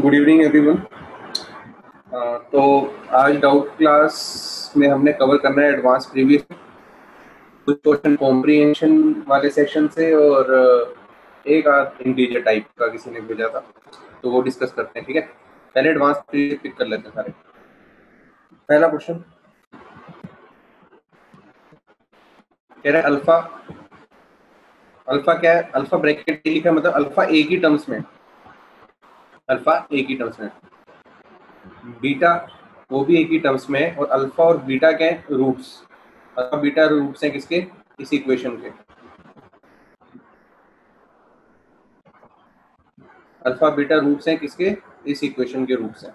Good evening everyone तो आज doubt class में हमने कवर करना है एडवांस प्रीवियस कुछ क्वेश्चन कॉम्प्रीहेंशन वाले सेक्शन से और uh, एक आध इंटीजर टाइप का किसी ने भेजा था तो वो डिस्कस करते हैं ठीक है? पहले एडवांस प्रीवियस पिक कर लेते हैं सारे। पहला क्वेश्चन कह रहे अल्फ़ा अल्फ़ा क्या है? अल्फ़ा ब्रैकेट लिखा मतलब? अल्फ़ा एक ही टर्म्स में। अल्फ़ा एक ही टर्म्स में। बीटा, वो भी एक ही टर्म्स में है और अल्फ़ा और बीटा है? रूट्स। अल्फ़ा, बीटा, रूट्स हैं किसके? इस इक्वेशन के। अल्फ़ा, बीटा, रूट्स हैं किसके? इस इक्वेशन के रूट्स हैं।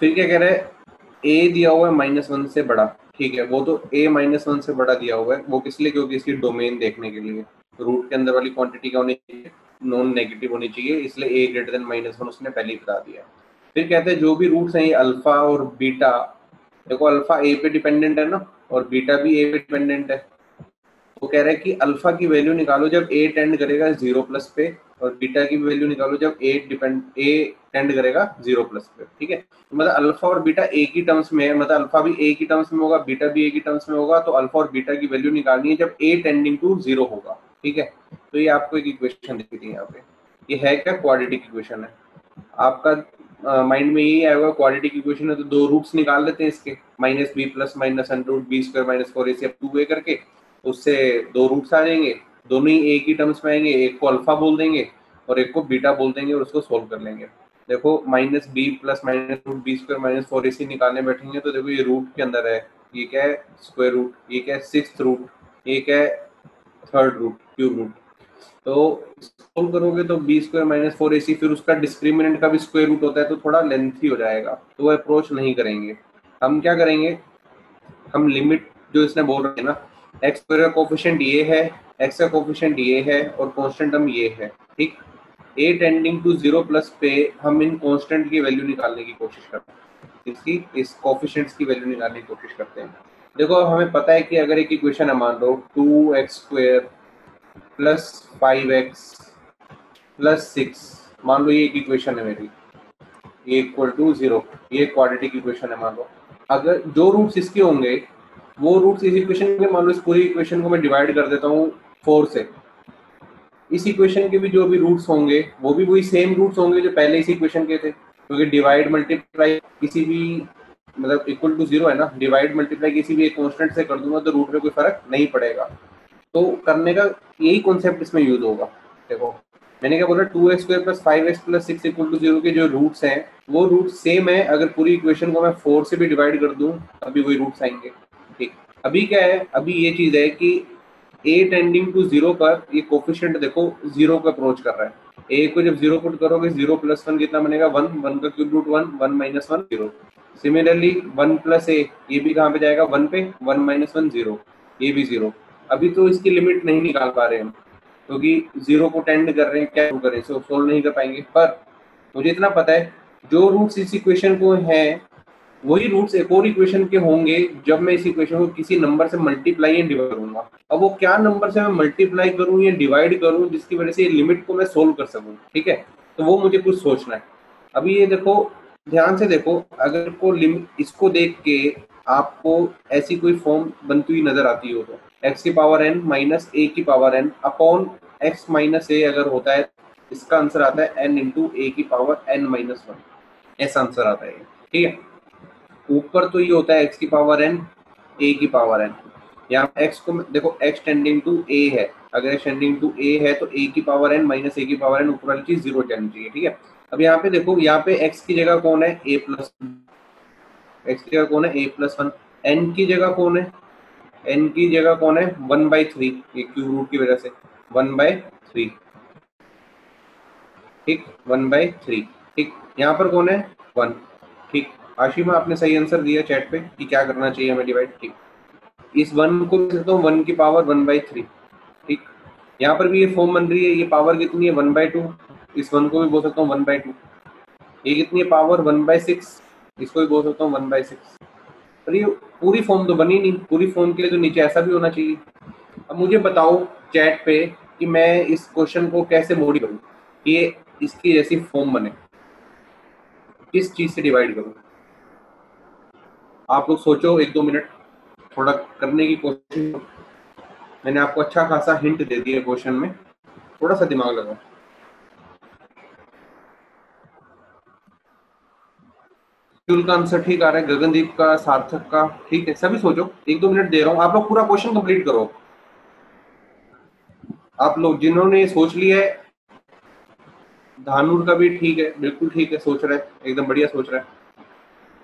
फिर क्या कह रहे हैं? ए दिया हुआ है माइनस वन से बड़ा। ठीक है, वो तो ए माइनस वन से बड़ा दिया हुआ है। वो किस लिए? क्योंकि इसकी डोमेन देखने के लिए। रूट के अंदर वाली क्वांटिटी क्या होनी चाहिए नॉन नेगेटिव होनी चाहिए, इसलिए a greater than minus one उसने पहले ही बता दिया। फिर कहते हैं, जो भी रूट्स हैं, ये अल्फ़ा और बीटा देखो अल्फ़ा ए पे डिपेंडेंट है ना, और बीटा भी ए पे डिपेंडेंट है। वो कह रहे हैं कि अल्फ़ा की वैल्यू निकालो जब ए टेंड करेगा ज़ीरो प्लस पे, और बीटा की वैल्यू निकालो जब ए डिपेंड ए टेंड करेगा ज़ीरो प्लस पे, ठीक है? तो मतलब अल्फ़ा और बीटा एक ही टर्म्स में है मतलब अल्फ़ा भी ए की टर्म्स में होगा बीटा भी ए की टर्म्स में होगा तो अल्फ़ा और बीटा की वैल्यू निकालनी है जब ए टेंडिंग टू ज़ीरो होगा, ठीक है? तो ये आपको एक इक्वेशन दिखी थी यहाँ पे। ये है क्या? क्वाड्रेटिक इक्वेशन है। आपका माइंड में यही आएगा क्वाड्रेटिक इक्वेशन है तो दो रूट्स निकाल लेते हैं इसके। Minus b plus minus root b square minus four a c two way करके, उससे दो रूट्स आ जाएँगे। दोनों ही एक ही टर्म्स में आएँगे, एक को अल्फ़ा बोल देंगे और एक को बीटा बोल देंगे और उसको सोल्व कर लेंगे। देखो minus b plus minus root b square minus four a c निकालने बैठेंगे तो देखो ये रूट के अंदर है। ये क्या है? स्क्वायर रूट ये क्या है? सिक्स रूट ये क्या है? थर्ड रूट क्यूब रूट तो सोल्व करोगे तो b square minus four a c फिर उसका डिस्क्रिमिनेंट का भी स्क्वायर रूट होता है तो थोड़ा लेंथी हो जाएगा। तो वो अप्रोच नहीं करेंगे। हम क्या करेंगे? हम लिमिट जो इसने बोल रहे हैं ना एक्स स्क्वायर का कोफिशिएंट ये है एक्स का कोफिशिएंट ये है, और कॉन्स्टेंट हम ये है, ठीक? A tending to zero plus पे हम इन कॉन्स्टेंट की वैल्यू निकालने की कोशिश करते हैं। इसकी, इस कोफिशिएंट्स की वैल्यू निकालने की कोशिश करते हैं। देखो, हमें पता है कि अगर एक इक्वेशन है मान लो two x square plus five x plus six मान लो ये एक इक्वेशन है मेरी। ये इक्वल टू ज़ीरो ये क्वाड्रेटिक इक्वेशन है, मान लो। अगर जो रूट्स इसके होंगे, वो रूट्स इस इक्वेशन के, मान लो इस पूरी इक्वेशन को मैं डिवाइड कर देता हूँ फोर से। इस इक्वेशन के भी जो भी रूट्स होंगे, वो भी वही सेम रूट्स होंगे जो पहले इस इक्वेशन के थे। क्योंकि डिवाइड मल्टीप्लाई किसी भी मतलब इक्वल टू ज़ीरो है ना डिवाइड मल्टीप्लाई किसी भी एक कॉन्स्टेंट से कर दूँगा तो रूट में कोई फ़र्क नहीं पड़ेगा। तो करने का यही कॉन्सेप्ट इसमें यूज़ होगा। देखो, मैंने क्या बोला two x square plus five x plus six equal to zero के जो रूट्स हैं, वो रूट सेम है। अगर पूरी इक्वेशन को मैं फोर से भी डिवाइड कर दूँ, अभी वही रूट्स आएँगे। ठीक। अभी क्या है, अभी ये चीज़ है कि ए टेंडिंग टू ज़ीरो पर ये कोफिशियंट देखो ज़ीरो को अप्रोच कर रहा है। ए को जब ज़ीरो पुट करोगे ज़ीरो प्लस वन कितना बनेगा? वन वन का cube root one one minus one zero similarly one plus a ये भी कहाँ पे जाएगा? वन पे वन माइनस वन ज़ीरो ये भी ज़ीरो अभी तो इसकी लिमिट नहीं निकाल पा रहे हम, क्योंकि ज़ीरो को टेंड कर रहे हैं, क्या करें इसे सोल्व नहीं कर पाएँगे। पर मुझे इतना पता है, जो रूट्स इस इक्वेशन को है, वही रूट्स एक और इक्वेशन के होंगे, जब मैं इस इक्वेशन को किसी नंबर से मल्टीप्लाई या डिवाइड करूँगा। अब वो क्या नंबर से मैं मल्टीप्लाई करूँ या डिवाइड करूँ, जिसकी वजह से ये लिमिट को मैं सोल्व कर सकूँ, ठीक है? तो वो मुझे कुछ सोचना है। अभी ये देखो, ध्यान से देखो, अगर को लिमिट इसको देख के आपको ऐसी कोई फॉर्म बनती हुई नज़र आती हो तो। एक्स की पावर एन माइनस ए की power n upon x minus a अगर होता है, इसका आंसर आता है एन इंटू ए की पावर एन माइनस वन ऐसा आंसर आता है ठीक है? ऊपर तो ये होता है एक्स की पावर एन ए की पावर एन यहाँ एक्स को देखो एक्स टेंडिंग टू ए है। अगर एक्स टेंडिंग टू ए है तो ए की पावर एन माइनस ए की पावर एन ऊपर वाली चीज़ ज़ीरो जानी चाहिए, ठीक है? अब यहाँ पे देखो, यहाँ पे एक्स की जगह कौन है? ए प्लस एक्स की जगह कौन है? ए प्लस वन एन की जगह कौन है? एन की जगह कौन है? वन बाई थ्री ये क्यू रूट की वजह से. वन बाई थ्री ठीक? वन बाई थ्री ठीक? यहाँ पर कौन है? वन ठीक? आशिमा आपने सही आंसर दिया चैट पे कि क्या करना चाहिए हमें डिवाइड ठीक? इस वन को लिख सकता हूँ. वन की पावर वन बाई थ्री ठीक? यहाँ पर भी ये फॉर्म बन रही है. ये पावर कितनी है? वन बाई टू इस वन को भी बोल सकता हूँ वन बाई टू ये कितनी है? पावर वन बाई सिक्स इसको भी बोल सकता हूँ वन बाई सिक्स ये पूरी फॉर्म तो बनी नहीं, पूरी फॉर्म के लिए तो नीचे ऐसा भी होना चाहिए। अब मुझे बताओ चैट पे कि मैं इस क्वेश्चन को कैसे मोडी करूँ ये इसकी जैसी फॉर्म बने। किस चीज़ से डिवाइड करूँ? आप लोग सोचो, एक दो मिनट थोड़ा करने की कोशिश मैंने आपको अच्छा खासा हिंट दे दिया क्वेश्चन में। थोड़ा सा दिमाग लगाओ। फ्यूल का आंसर ठीक आ रहा है, गगनदीप का, सार्थक का, ठीक है, सभी सोचो, एक दो मिनट दे रहा हूँ, आप लोग पूरा क्वेश्चन कंप्लीट करो। आप लोग जिन्होंने सोच लिया है, धानूर का भी ठीक है, बिल्कुल ठीक है, सोच रहा एकदम बढ़िया सोच रहा है।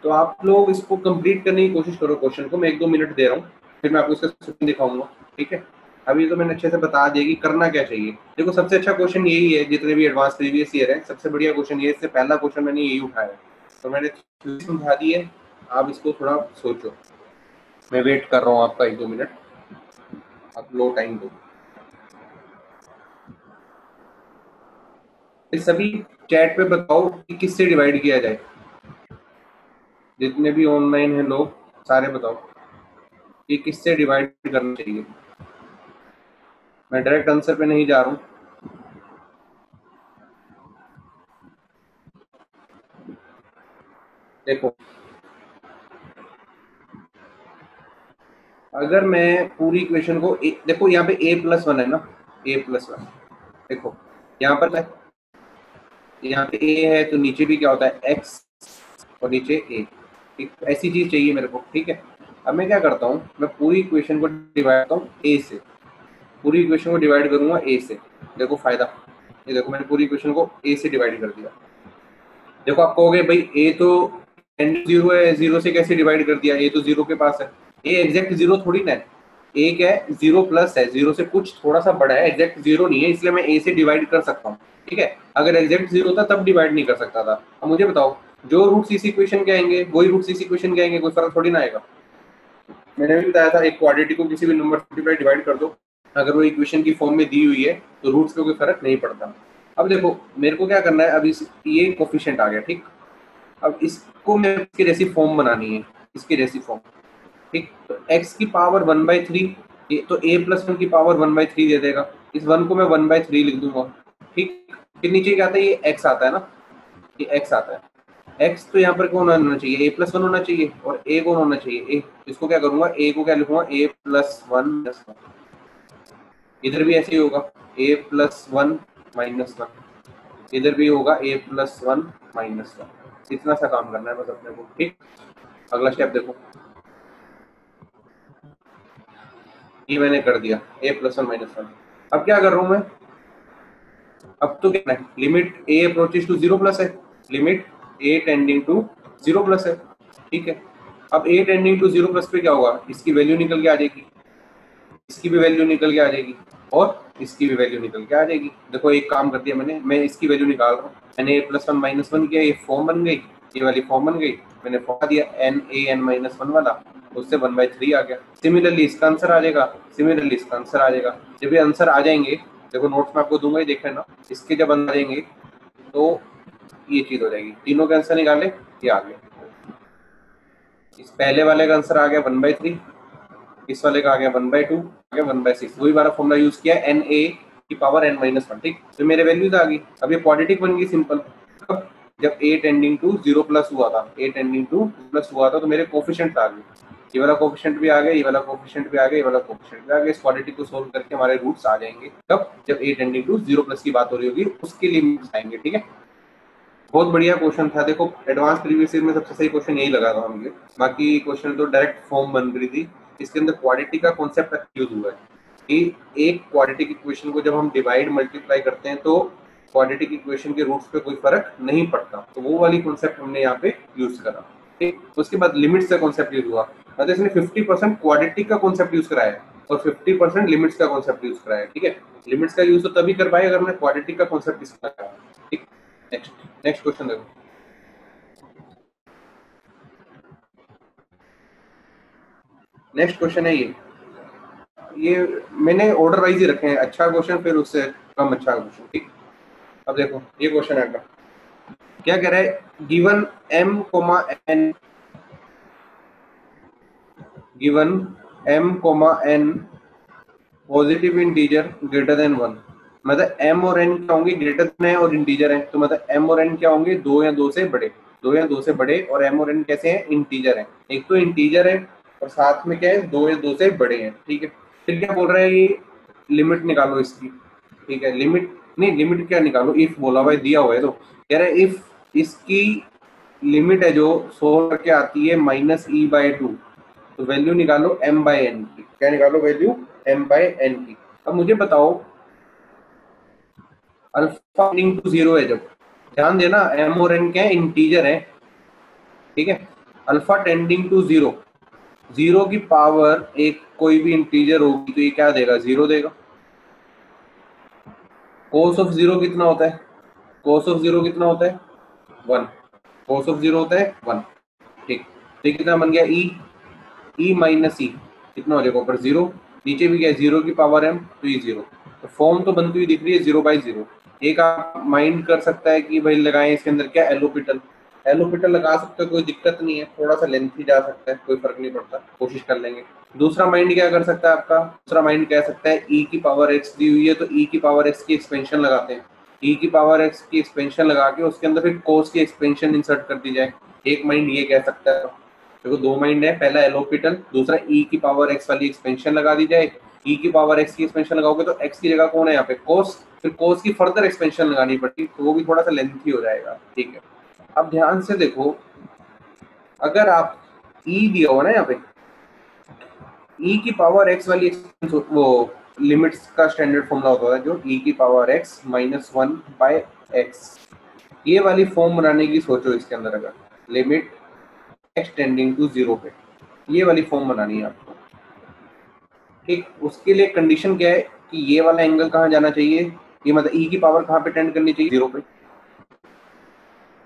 तो आप लोग इसको कंप्लीट करने की कोशिश करो क्वेश्चन को, मैं एक दो मिनट दे रहा हूँ, फिर मैं आपको इसका सोल्यूशन दिखाऊँगा, ठीक है? अभी तो मैंने अच्छे से बता दिया कि करना क्या चाहिए। देखो, सबसे अच्छा क्वेश्चन यही है, जितने भी एडवांस प्रीवियस ईयर है, सबसे बढ़िया क्वेश्चन ये इससे पहला क्वेश्चन मैंने यही उठाया तो मैंने समझा दी है, आप इसको थोड़ा सोचो। मैं वेट कर रहा हूँ आपका एक दो मिनट आप लो टाइम दो। सभी चैट पे बताओ कि किससे डिवाइड किया जाए। जितने भी ऑनलाइन हैं लोग, सारे बताओ। कि किससे डिवाइड करना चाहिए। मैं डायरेक्ट आंसर पे नहीं जा रहा हूँ। देखो। अगर मैं पूरी इक्वेशन को ए, देखो यहाँ पे a प्लस वन है ना? A प्लस वन देखो यहाँ पर यहाँ पे a है तो नीचे भी क्या होता है? X और नीचे a एक ऐसी चीज़ चाहिए मेरे को ठीक है? अब मैं क्या करता हूँ मैं पूरी इक्वेशन को डिवाइड करता हूँ a से। पूरी इक्वेशन को डिवाइड करूँगा a से। देखो फ़ायदा। ये देखो मैंने पूरी इक्वेशन को a से डिवाइड कर दिया। देखो आप कहोगे भाई a तो ज़ीरो है ज़ीरो से कैसे डिवाइड कर दिया? A तो ज़ीरो के पास है। A एग्जैक्ट ज़ीरो थोड़ी ना है। क्या है? ज़ीरो प्लस है। ज़ीरो से कुछ थोड़ा सा बड़ा है। एग्जैक्ट ज़ीरो नहीं है, इसलिए मैं ए से डिवाइड कर सकता हूँ। ठीक है? अगर एग्जैक्ट ज़ीरो था, तब डिवाइड नहीं कर सकता था। अब मुझे बताओ, जो रूट इस इक्वेशन के आएँगे, वही रूट इस इक्वेशन के आएँगे, कोई फ़र्क थोड़ी ना आएगा। मैंने भी बताया था, एक क्वाड्रेटिक को किसी भी नंबर से डिवाइड कर दो। अगर वो इक्वेशन की फॉर्म में दी हुई है तो रूट्स पे कोई फ़र्क नहीं पड़ता। अब देखो, मेरे को क्या करना है? अब इस, ये कोफिशियंट आ गया, ठीक? अब इसको मैं इसकी जैसी फॉर्म बनानी है, इसकी जैसी फॉर्म ठीक? तो x की पावर वन बाई थ्री तो ए प्लस वन की पावर वन बाई थ्री दे देगा। इस वन को मैं वन बाई थ्री लिख दूँगा। ठीक? फिर नीचे क्या आता है? ये x आता है ना? ये x आता है। एक्स तो यहाँ पर कौन होना चाहिए? ए प्लस वन होना चाहिए और ए कौन होना चाहिए? a इसको क्या करूँगा? ए को क्या लिखूँगा? A plus one plus one इधर भी ऐसे ही होगा। A plus one minus one इधर भी होगा a plus one minus one इतना सा काम करना है बस अपने को, ठीक? अगला स्टेप देखो। ये मैंने कर दिया, a plus one minus one अब क्या कर रहा हूँ मैं? अब तो क्या है? Limit a approaches to zero plus है। Limit a tending to zero plus है। ठीक है? अब a tending to zero plus पे क्या होगा? इसकी वैल्यू निकल के आ जाएगी। इसकी भी वैल्यू निकल के आ जाएगी। और इसकी भी वैल्यू निकल के आ जाएगी। देखो, एक काम कर दिया मैंने, मैं इसकी वैल्यू निकाल रहा हूँ। मैंने a plus one minus one किया, ये फॉर्म बन गई, ये वाली फॉर्म बन गई। मैंने फॉर्म दिया n a n minus one वाला, उससे वन बाई थ्री आ गया। सिमिलरली इसका आंसर आ जाएगा सिमिलरली इसका आंसर आ जाएगा। जब ये आंसर आ जाएँगे, देखो नोट्स में आपको दूँगा ही देख लेना, इसके जब आंसर आएँगे तो ये चीज़ हो जाएगी। तीनों के आंसर निकाले ये आ गया। इस पहले वाले का आंसर आ गया वन बाई थ्री इस वाले का आ गया वन बाई टू, आ गया वन बाई सिक्स वही बारा फॉर्मुला यूज़ किया एन ए की पावर एन माइनस वन ठीक? तो मेरे वैल्यूज़ आ गई। अब ये पॉजिटिव बन गई सिंपल अब जब a tending to zero plus हुआ था ए टेंडिंग टू प्लस हुआ था तो मेरे कोफिशियंट आ गए। ये वाला कोफिशियंट भी आ गया, ये वाला कोफिशियंट भी आ गया, ये वाला कोफिशियंट भी आ गया। इस क्वालिटी को सोल्व करके हमारे रूट्स आ जाएँगे। तब जब a tending to zero plus की बात हो रही होगी, उसके लिमिट्स आएँगे, ठीक है? बहुत बढ़िया क्वेश्चन था। देखो एडवांस प्रीवियस ईयर में सबसे सही क्वेश्चन यही लगा था मुझे बाकी क्वेश्चन तो डायरेक्ट फॉर्म बन रही थी। इसके अंदर क्वाड्रेटिक का कॉन्सेप्ट यूज़ हुआ है। कि एक क्वाड्रेटिक इक्वेशन को जब हम डिवाइड मल्टीप्लाई करते हैं तो क्वाड्रेटिक इक्वेशन के रूट्स पे कोई फ़र्क नहीं पड़ता। तो वो वाली कॉन्सेप्ट हमने यहाँ पे यूज़ करा। ठीक? उसके बाद लिमिट्स का कॉन्सेप्ट यूज़ हुआ। मतलब इसने 50 परसेंट क्वालिटी का कॉन्सेप्ट यूज़ कराया और 50 परसेंट लिमिट्स का कॉन्सेप्ट यूज़ कराया। ठीक है? लिमिट्स का यूज़ तो तभी कर पाए अगर हमने क्वाड्रेटिक का कॉन्सेप्ट यूज़ कराया ठीक? नेक्स्ट नेक्स्ट क्वेश्चन देखो। नेक्स्ट क्वेश्चन है ये। ये मैंने ऑर्डर वाइज ही रखे हैं। अच्छा क्वेश्चन फिर उससे कम अच्छा क्वेश्चन ठीक? अब देखो, ये क्वेश्चन है क्या कह रहा है? Given M comma N given M comma N positive integer greater than one मतलब एम और एन क्या होंगे? ग्रेटर देन है और इंटीजर है। तो मतलब एम और एन क्या होंगे? दो या दो से बड़े। दो या दो से बड़े और एम और एन कैसे हैं? इंटीजर हैं। एक तो इंटीजर है और साथ में क्या है, दो या दो से बड़े हैं, ठीक है? फिर क्या बोल रहा है ये? लिमिट निकालो इसकी, ठीक है? लिमिट नहीं लिमिट क्या निकालो? इफ़ बोला भाई दिया हुआ है तो कह रहे इफ़ इसकी लिमिट है जो सोल्व करके आती है माइनस ई बाय टू तो वैल्यू निकालो एम बाय एन की। क्या निकालो वैल्यू एम बाय एन की। अब मुझे बताओ अल्फ़ा टू ज़ीरो है जब, ध्यान देना एम और एन क्या है इंटीजर है, ठीक है? Alpha tending to zero zero की पावर एक कोई भी इंटीजर होगी तो ये क्या देगा? ज़ीरो देगा। कोस ऑफ़ ज़ीरो कितना होता है? कोस ऑफ़ ज़ीरो कितना होता है? वन कोस ऑफ़ ज़ीरो होता है? वन ठीक। तो कितना बन गया? ई ई माइनस ई कितना हो जाएगा? ऊपर ज़ीरो नीचे भी क्या ज़ीरो की पावर एम तो ये ज़ीरो तो फॉर्म तो बनती हुई दिख रही है ज़ीरो बाई ज़ीरो एक आप माइंड कर सकता है कि भाई लगाएँ इसके अंदर क्या? एलोपिटल एलोपिटल लगा सकते हो, कोई दिक्कत नहीं है, थोड़ा सा लेंथ ही जा सकता है, कोई फ़र्क नहीं पड़ता, कोशिश कर लेंगे। दूसरा माइंड क्या कर सकता है आपका? दूसरा माइंड कह सकता है ई e की पावर एक्स दी हुई है तो ई e की पावर एक्स की एक्सपेंशन लगाते हैं। ई e की पावर एक्स की एक्सपेंशन लगा के उसके अंदर फिर कोस की एक्सपेंशन इंसर्ट कर दी जाए। एक माइंड ये कह सकता है। देखो, दो माइंड है, पहला एलोपिटल दूसरा ई की पावर एक्स वाली एक्सपेंशन लगा दी जाए। ई की पावर एक्स की एक्सपेंशन लगाओगे तो एक्स की जगह कौन है यहाँ पे? कोस फिर कोस की फर्दर एक्सपेंशन लगानी पड़ती तो वो भी थोड़ा सा लेंथी हो जाएगा। ठीक है। अब ध्यान से देखो, अगर आप ई e दिया हुआ ना यहाँ पे ई e की पावर एक्स वाली वो लिमिट्स का स्टैंडर्ड फॉर्मूला होता है, जो ई e की power X minus one by X ये वाली फॉर्म बनाने की सोचो इसके अंदर अगर limit X tending to zero पे। ये वाली फॉर्म बनानी है आपको। ठीक, उसके लिए कंडीशन क्या है कि ये वाला एंगल कहाँ जाना चाहिए? ये मतलब ई e की पावर कहाँ पे टेंड करनी चाहिए? ज़ीरो पे।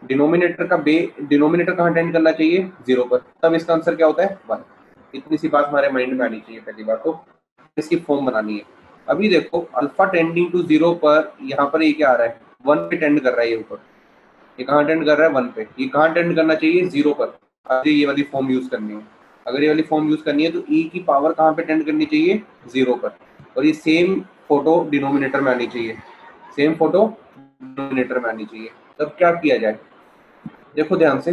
डिनोमिनेटर का बे डिनोमिनेटर कहाँ टेंड करना चाहिए? ज़ीरो पर। तब इसका आंसर क्या होता है? वन इतनी सी बात हमारे माइंड में आनी चाहिए पहली बार तो। इसकी फॉर्म बनानी है। अभी देखो अल्फ़ा टेंडिंग टू ज़ीरो पर यहाँ पर ये क्या आ रहा है? वन पे टेंड कर रहा है ये ऊपर। ये कहाँ टेंड कर रहा है? वन पे। ये कहाँ टेंड करना चाहिए? ज़ीरो पर। अभी ये वाली फॉर्म यूज़ करनी है। अगर ये वाली फॉर्म यूज़ करनी है तो ई e की पावर कहाँ पे टेंड करनी चाहिए? ज़ीरो पर। और ये सेम फ़ोटो डिनोमिनेटर में आनी चाहिए। सेम फ़ोटो डिनोमिनेटर में आनी चाहिए। तब क्या किया जाए? देखो ध्यान से।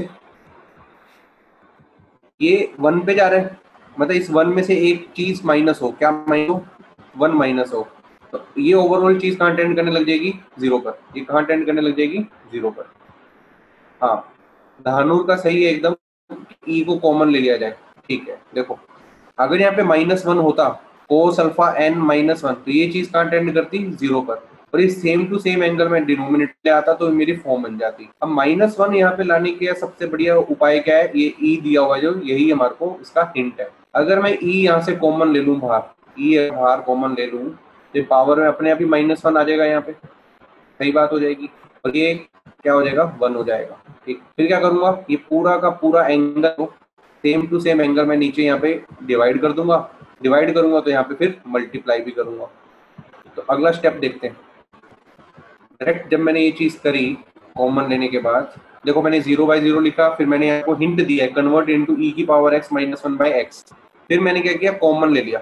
ये वन पे जा रहा है मतलब इस वन में से एक चीज़ माइनस हो। क्या माइनस हो? वन माइनस हो। तो ये ओवरऑल चीज़ कहाँ टेंड करने लग जाएगी? ज़ीरो पर। ये कहाँ टेंड करने लग जाएगी? ज़ीरो पर। हाँ। धानुर का सही है एकदम ई e को कॉमन ले लिया जाए। ठीक है। देखो। अगर यहाँ पे माइनस वन होता cos alpha N minus one तो ये चीज़ कहाँ टेंड करती? ज़ीरो पर। और ये सेम टू सेम एंगल में डिनोमिनेटर ले आता तो मेरी फॉर्म बन जाती। अब माइनस वन यहाँ पे लाने के सबसे बढ़िया उपाय क्या है? ये ई e दिया हुआ जो, यही हमारे को इसका हिंट है। अगर मैं ई e यहाँ से कॉमन ले लूँ बाहर ई e बाहर कॉमन ले लूँ तो पावर में अपने आप ही माइनस वन आ जाएगा यहाँ पे। सही बात हो जाएगी। और ये क्या हो जाएगा? वन हो जाएगा। ठीक। फिर क्या करूँगा? ये पूरा का पूरा angle same to same angle मैं नीचे यहाँ पे डिवाइड कर दूँगा। डिवाइड करूँगा तो यहाँ पे फिर मल्टीप्लाई भी करूँगा। तो अगला स्टेप देखते हैं। डायरेक्ट जब मैंने ये चीज़ करी कॉमन लेने के बाद, देखो मैंने ज़ीरो बाई ज़ीरो लिखा, फिर मैंने यहाँ को हिंट दिया कन्वर्ट इंटू ई की power X minus one by X फिर मैंने क्या किया? कॉमन ले लिया.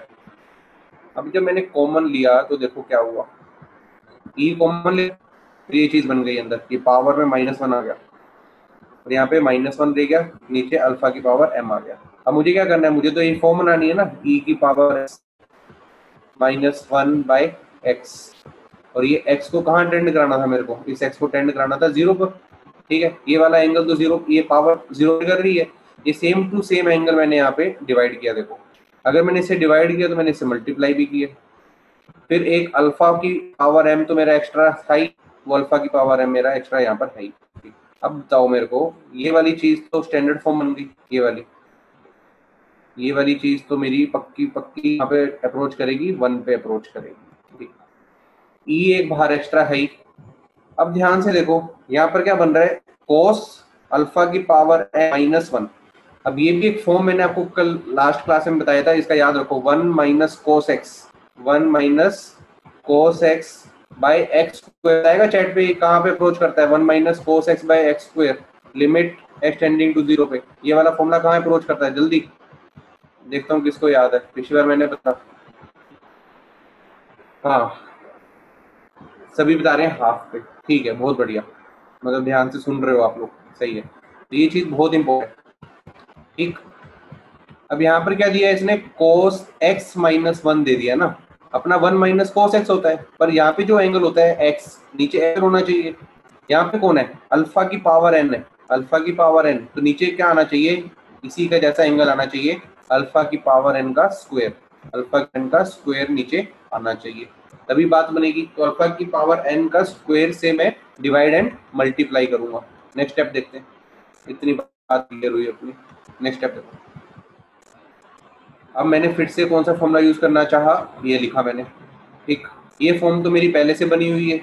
अब जब मैंने कॉमन लिया तो देखो क्या हुआ? ई e कॉमन ले, फिर ये चीज़ बन गई अंदर ये पावर में माइनस वन आ गया. और यहाँ पे माइनस वन दे गया, नीचे अल्फ़ा की पावर एम आ गया. अब मुझे क्या करना है? मुझे तो ये फॉर्म बनानी है ना ई e की power X minus one by X और ये एक्स को कहाँ टेंड कराना था मेरे को? इस एक्स को टेंड कराना था ज़ीरो पर। ठीक है? ये वाला एंगल तो ज़ीरो ये पावर ज़ीरो कर रही है। ये सेम टू सेम एंगल मैंने यहाँ पे डिवाइड किया, देखो। अगर मैंने इसे डिवाइड किया तो मैंने इसे मल्टीप्लाई भी किया। फिर एक अल्फ़ा की पावर एम तो मेरा एक्स्ट्रा हाई वो अल्फ़ा की पावर एम मेरा एक्स्ट्रा यहाँ पर हाई अब बताओ मेरे को, ये वाली चीज़ तो स्टैंडर्ड फॉर्म बन गई, ये वाली। ये वाली चीज़ तो मेरी पक्की पक्की यहाँ पे अप्रोच करेगी वन पे अप्रोच करेगी। ई e एक बाहर एक्स्ट्रा है ही। अब ध्यान से देखो, यहाँ पर क्या बन रहा है? कोस अल्फ़ा की पावर माइनस वन अब ये भी एक फॉर्म मैंने आपको कल लास्ट क्लास में बताया था, इसका याद रखो। One minus cos X one minus cos X by X square आएगा चैट पे कहाँ पे अप्रोच करता है? One minus cos X by X square limit X tending to zero पे। ये वाला फॉर्मूला कहाँ अप्रोच करता है? जल्दी। देखता हूँ किसको याद है। पिछली बार मैंने बता हाँ। सभी बता रहे हैं हाफ़ पे। ठीक है, बहुत बढ़िया। मतलब ध्यान से सुन रहे हो आप लोग। सही है। तो ये चीज़ बहुत इंपॉर्टेंट ठीक? अब यहाँ पर क्या दिया है इसने? कोस एक्स माइनस वन दे दिया ना। अपना वन माइनस कोस एक्स होता है। पर यहाँ पे जो एंगल होता है एक्स नीचे एल होना चाहिए। यहाँ पे कौन है? अल्फ़ा की पावर एन है। अल्फ़ा की पावर एन तो नीचे क्या आना चाहिए? इसी का जैसा एंगल आना चाहिए। अल्फ़ा की पावर एन का स्क्वायर अल्फ़ा एन का स्क्वायर नीचे आना चाहिए। तभी बात बनेगी। तो अल्फ़ा की पावर एन का स्क्वायर से मैं डिवाइड एंड मल्टीप्लाई करूँगा। नेक्स्ट स्टेप देखते हैं। इतनी बात क्लियर हुई अपनी। नेक्स्ट स्टेप देखो। अब मैंने फिर से कौन सा फॉर्मूला यूज़ करना चाहा, ये लिखा मैंने। ठीक। ये फॉर्म तो मेरी पहले से बनी हुई है।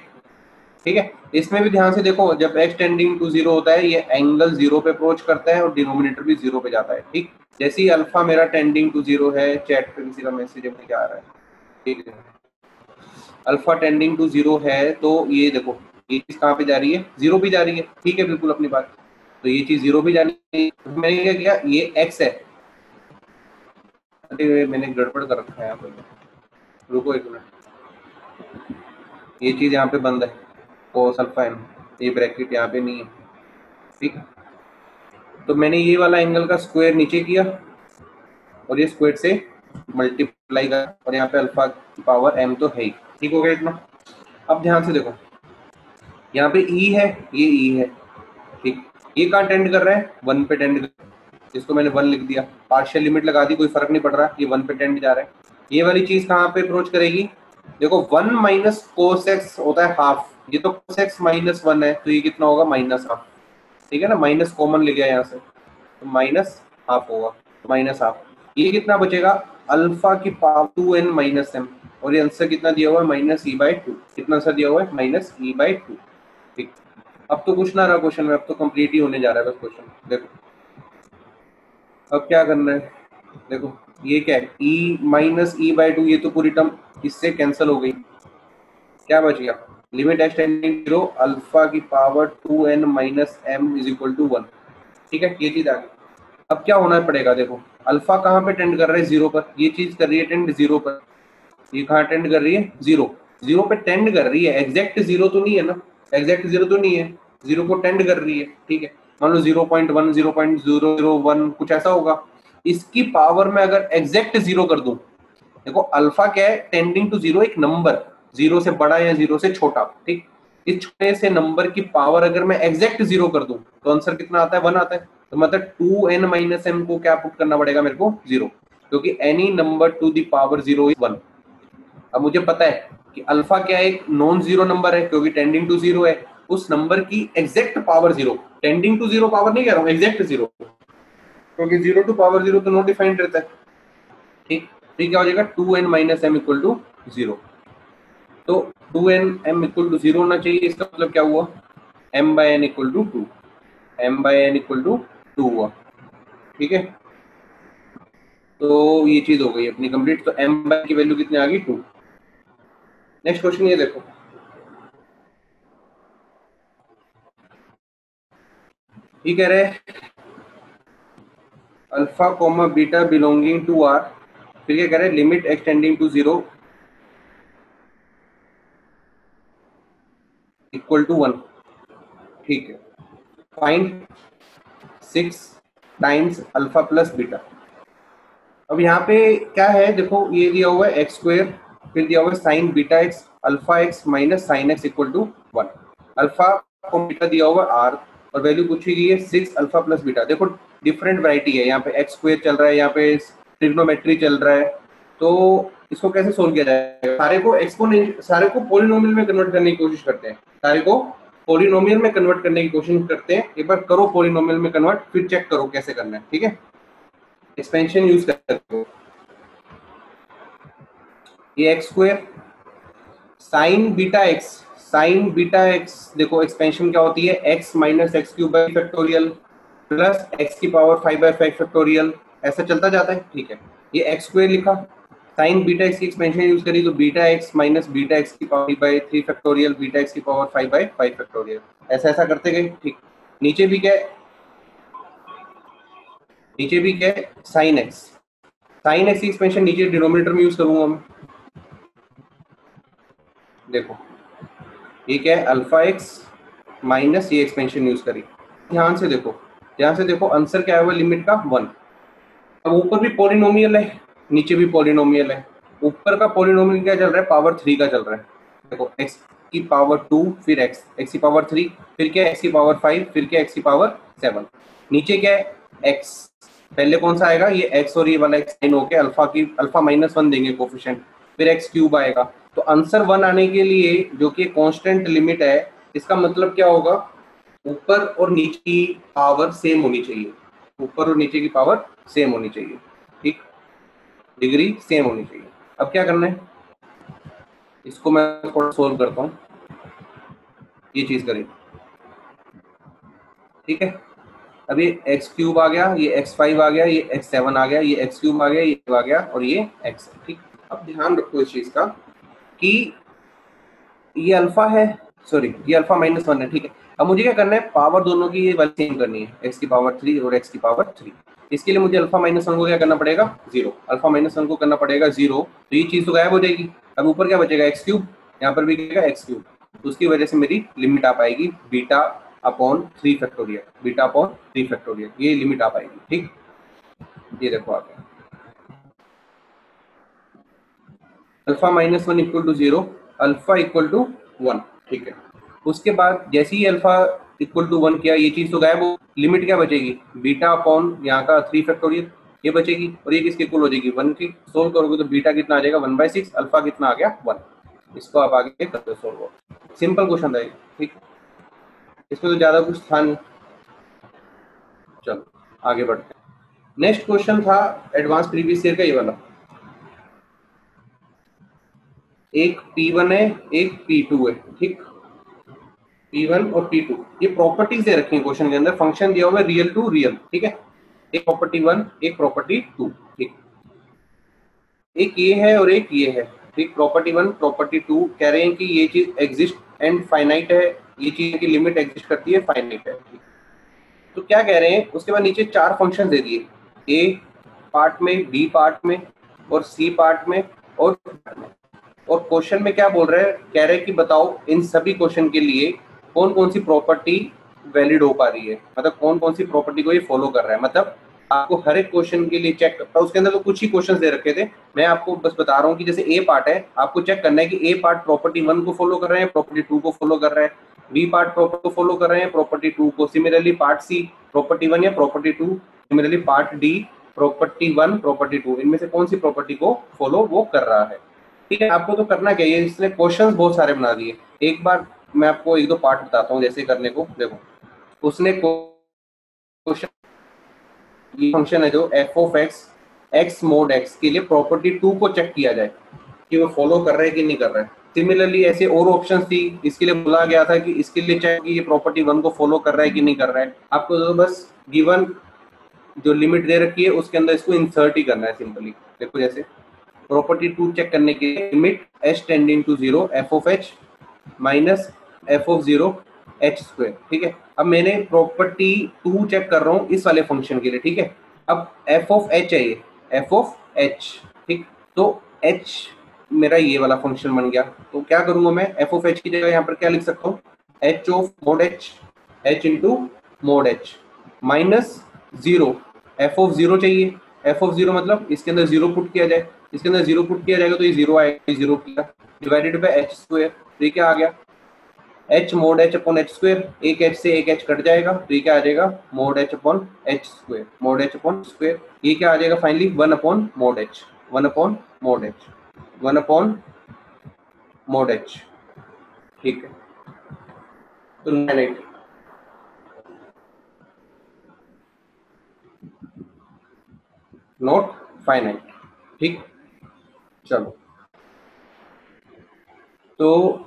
ठीक है? इसमें भी ध्यान से देखो, जब एक्स टेंडिंग टू ज़ीरो होता है, ये एंगल ज़ीरो पे अप्रोच करता है और डिनोमिनेटर भी ज़ीरो पे जाता है। ठीक? जैसे ही अल्फ़ा मेरा टेंडिंग टू ज़ीरो है चैट पे किसी का मैसेज अपने क्या आ रहा है? ठीक है। अल्फ़ा टेंडिंग टू ज़ीरो है तो ये देखो, ये चीज़ कहाँ पे जा रही है? ज़ीरो भी जा रही है। ठीक है, बिल्कुल अपनी बात। तो ये चीज़ ज़ीरो भी जानी मैंने क्या किया? ये एक्स है। अरे, मैंने गड़बड़ कर रखा है यहाँ पर रुको एक मिनट। ये चीज़ यहाँ पे बंद है। कोस अल्फ़ा एन ये ब्रैकेट यहाँ पे नहीं है। ठीक? तो मैंने ये वाला एंगल का स्क्वायर नीचे किया और ये स्क्वायर से मल्टीप्लाई कर। और यहाँ पे अल्फ़ा पावर एम तो है ही। ठीक हो गया इतना? अब ध्यान से देखो। यहाँ पे ई e है, ये ई e है। ठीक? ये कहाँ टेंड कर रहा है? वन पे टेंड कर इसको मैंने वन लिख दिया। पार्शियल लिमिट लगा दी, कोई फ़र्क नहीं पड़ रहा। ये वन पे टेंड जा रहा है। ये वाली चीज़ कहाँ पे अप्रोच करेगी? देखो वन माइनस कोस एक्स होता है हाफ़ ये तो कोस एक्स माइनस वन है तो ये कितना होगा? माइनस हाफ़ ठीक है ना? माइनस कॉमन ले गया यहाँ से। तो माइनस हाफ़ होगा। माइनस हाफ़ ये कितना बचेगा? अल्फ़ा की power two N minus M और ये आंसर कितना दिया हुआ है? माइनस ई बाई टू कितना आंसर दिया हुआ है? माइनस ई बाई टू ठीक। अब तो कुछ ना रहा क्वेश्चन में, अब तो कंप्लीट ही होने जा रहा है बस क्वेश्चन देखो। अब क्या करना है? देखो, ये क्या है? E minus E by two ये तो पूरी टर्म इससे कैंसिल हो गई। क्या बच गया? Limit X tending zero alpha की power two N minus M is equal to one ठीक है? ये चीज़ आ गई। अब क्या होना पड़ेगा? देखो अल्फ़ा कहाँ पे टेंड कर रहा है? ज़ीरो पर। ये चीज़ कर रही है टेंड ज़ीरो पर। ये कहाँ टेंड कर रही है? ज़ीरो ज़ीरो पे टेंड कर रही है. एग्जैक्ट ज़ीरो तो नहीं है ना? एग्जैक्ट ज़ीरो तो नहीं है. ज़ीरो को टेंड कर रही है. ठीक है? मान लो zero point one zero point zero zero one कुछ ऐसा होगा. इसकी पावर में अगर एग्जैक्ट ज़ीरो कर दूँ, देखो अल्फ़ा क्या है? टेंडिंग टू ज़ीरो एक नंबर ज़ीरो से बड़ा या ज़ीरो से छोटा. ठीक? इस छोटे से नंबर की पावर अगर मैं एग्जैक्ट ज़ीरो कर दूँ तो आंसर कितना आता है? वन आता है. तो मतलब टू एन माइनस एम को क्या पुट करना पड़ेगा मेरे को? ज़ीरो क्योंकि any number to the power zero is one अब मुझे पता है कि अल्फ़ा क्या एक नॉन ज़ीरो नंबर है, क्योंकि टेंडिंग टू ज़ीरो है। उस नंबर की exact power zero tending to zero power नहीं कह रहा हूँ एग्जैक्ट ज़ीरो क्योंकि ज़ीरो टू पावर ज़ीरो तो नॉट डिफाइंड रहता है। ठीक? ठीक क्या हो जाएगा? Two N minus M equal to zero तो two N M equal to zero होना चाहिए, इसका मतलब क्या हुआ? M by N equal to two M by N equal to two हुआ। ठीक है? तो ये चीज़ हो गई अपनी कंप्लीट तो एम बाई की वैल्यू कितनी आ गई? टू नेक्स्ट क्वेश्चन ये देखो। ये कह रहे alpha comma beta belonging to R फिर क्या कह रहे limit X tending to zero equal to one ठीक है। Find six times alpha plus beta अब यहाँ पे क्या है? देखो, ये दिया हुआ है एक्स स्क्वेयर फिर दिया हुआ sine beta X alpha X minus sine X equal to one alpha को बीटा दिया हुआ आर और वैल्यू पूछी गई है सिक्स अल्फ़ा प्लस बीटा देखो डिफरेंट वैरायटी है। यहाँ पे एक्स स्क्वेयर चल रहा है, यहाँ पे ट्रिग्नोमेट्री चल रहा है। तो इसको कैसे सोल्व किया जाएगा सारे को एक्सपोनेंट सारे को पोलिनोमियल में कन्वर्ट करने की कोशिश करते हैं। सारे को पोलिनोमियल में कन्वर्ट करने की कोशिश करते हैं। एक बार करो पोलिनोमियल में कन्वर्ट फिर चेक करो कैसे करना है। ठीक है? एक्सपेंशन यूज़ करते हो ये X square sine beta X sine beta X देखो एक्सपेंशन क्या होती है? X minus X cube by factorial plus X की power five by five factorial ऐसा चलता जाता है? ठीक है। ये एक्स स्क्वेयर लिखा। साइन बीटा एक्स की एक्सपेंशन यूज़ करी तो beta X minus beta X की power by three factorial beta X की power five by five factorial ऐसा ऐसा करते गए। ठीक। नीचे भी क्या नीचे भी क्या साइन एक्स साइन एक्स की एक्सपेंशन नीचे डिनोमिनेटर में यूज़ करूँगा मैं। देखो। ये क्या है अल्फ़ा एक्स माइनस ये एक्सपेंशन यूज़ करी। ध्यान से देखो यहाँ से देखो आंसर क्या है लिमिट का? वन अब ऊपर भी पोलिनोमियल है, नीचे भी पोलिनोमियल है। ऊपर का पोलिनोमियल क्या चल रहा है? पावर थ्री का चल रहा है। देखो एक्स की पावर टू फिर एक्स एक्स की पावर थ्री फिर क्या एक्स की पावर फाइव फिर क्या एक्स की पावर सेवन नीचे क्या है? एक्स पहले कौन सा आएगा? ये एक्स और ये वाला एक्स साइन होके अल्फ़ा की अल्फ़ा माइनस वन देंगे कोफिशिएंट फिर एक्स क्यूब आएगा। तो आंसर वन आने के लिए जो कि कांस्टेंट लिमिट है, इसका मतलब क्या होगा? ऊपर और नीचे की पावर सेम होनी चाहिए। ऊपर और नीचे की पावर सेम होनी चाहिए। ठीक? डिग्री सेम होनी चाहिए। अब क्या करना है? इसको मैं थोड़ा सोल्व करता हूँ। ये चीज़ करें। ठीक है? अब ये एक्स क्यूब आ गया, ये एक्स फाइव आ गया, ये एक्स सेवन आ गया, ये एक्स क्यूब आ गया, ये आ गया और ये एक्स ठीक? अब ध्यान रखो इस चीज़ का कि ये अल्फ़ा है सॉरी ये अल्फ़ा माइनस वन है, ठीक है। अब मुझे क्या करना है पावर दोनों की ये वाली सेम करनी है एक्स की पावर थ्री और एक्स की पावर थ्री इसके लिए मुझे अल्फ़ा माइनस वन को क्या करना पड़ेगा? ज़ीरो अल्फ़ा माइनस वन को करना पड़ेगा ज़ीरो तो ये चीज़ तो गायब हो जाएगी। अब ऊपर क्या बचेगा? एक्स क्यूब यहाँ पर भी क्या एक्स क्यूब तो उसकी वजह से मेरी लिमिट आ पाएगी beta upon three factorial beta upon three factorial ये लिमिट आ पाएगी, ठीक? ये देखो आगे। Alpha minus one equal to zero, alpha equal to one, ठीक है? उसके बाद जैसे ही अल्फ़ा इक्वल टू वन किया, ये चीज़ तो गायब हो, लिमिट क्या बचेगी? बीटा अपॉन यहाँ का थ्री फैक्टोरियल ये बचेगी, और ये किसके इक्वल हो जाएगी? वन की। सोल्व करोगे तो बीटा कितना आ जाएगा? वन बाई सिक्स अल्फ़ा कितना आ गया? वन। इसको आप आगे कर दो सोल्व सिंपल क्वेश्चन था ठीक? इसमें तो ज़्यादा कुछ था नहीं। चलो, आगे बढ़ते नेक्स्ट क्वेश्चन था एडवांस प्रीवियस ईयर का ये वाला। एक P1 है, एक P2 है, ठीक? P1 और P2 ये प्रॉपर्टीज़ दे रखी है क्वेश्चन के अंदर। फ़ंक्शन दिया हुआ है रियल टू रियल ठीक है? एक प्रॉपर्टी वन एक प्रॉपर्टी टू ठीक। एक ये है और एक ये है, ठीक? प्रॉपर्टी वन प्रॉपर्टी टू कह रहे हैं कि ये चीज़ एग्जिस्ट एंड फाइनाइट है। ये चीज़ की लिमिट एग्जिस्ट करती है फाइनाइट है तो क्या कह रहे हैं? उसके बाद नीचे चार फ़ंक्शन दे दिए। ए पार्ट में बी पार्ट में और सी पार्ट में और और क्वेश्चन में क्या बोल रहे हैं? कह रहे हैं कि बताओ, इन सभी क्वेश्चन के लिए कौन कौन सी प्रॉपर्टी वैलिड हो पा रही है? मतलब कौन कौन सी प्रॉपर्टी को ये फॉलो कर रहा है? मतलब आपको हर एक क्वेश्चन के लिए चेक करता उसके अंदर तो कुछ ही क्वेश्चन दे रखे थे। मैं आपको बस बता रहा हूँ कि जैसे ए पार्ट है, आपको चेक करना है कि ए पार्ट प्रॉपर्टी वन को फॉलो कर रहे हैं प्रॉपर्टी टू को फॉलो कर रहे हैं। बी पार्ट प्रॉपर्टी को फॉलो कर रहे हैं प्रॉपर्टी टू को। Similarly part C property one या property two similarly part D property one property two इनमें से कौन सी प्रॉपर्टी को फॉलो वो कर रहा है? ठीक है, आपको तो करना क्या है इसने क्वेश्चन बहुत सारे बना दिए। एक बार मैं आपको एक दो पार्ट बताता हूँ, जैसे करने को। देखो, उसने क्वेश्चन ये फ़ंक्शन है जो F of X X mod X के लिए प्रॉपर्टी टू को चेक किया जाए, कि वो फॉलो कर रहे हैं कि नहीं कर रहे हैं। सिमिलरली ऐसे और ऑप्शंस थी, इसके लिए बोला गया था कि इसके लिए चेक कि ये प्रॉपर्टी वन को फॉलो कर रहा है कि नहीं कर रहा है। आपको तो बस गिवन जो लिमिट दे रखी है, उसके अंदर इसको इंसर्ट ही करना है सिंपली देखो जैसे। प्रॉपर्टी टू चेक करने के limit H tending to zero F of H minus F of zero H square ठीक है? अब मैंने प्रॉपर्टी टू चेक कर रहा हूँ इस वाले फ़ंक्शन के लिए, ठीक है? अब एफ़ ऑफ़ एच है ये एफ़ ऑफ़ एच ठीक? तो एच मेरा ये वाला फ़ंक्शन बन गया। तो क्या करूँगा मैं? एफ़ ऑफ़ एच की जगह यहाँ पर क्या लिख सकता हूँ? H of mod H H into mod H minus zero F of zero चाहिए। एफ़ ऑफ़ ज़ीरो मतलब इसके अंदर ज़ीरो पुट किया जाए। इसके अंदर ज़ीरो पुट किया जाएगा तो ये ज़ीरो आएगा ज़ीरो किया। डिवाइडेड बाई एच स्क्वायर तो ये क्या आ गया? H mod H upon H square एक एच से एक एच कट जाएगा तो ये क्या आ जाएगा? Mod H upon H square mod H upon square ये क्या आ जाएगा finally one upon mod H one upon mod H one upon mod H ठीक है। तो नाइन एट नोट फाइनाइट ठीक? चलो। तो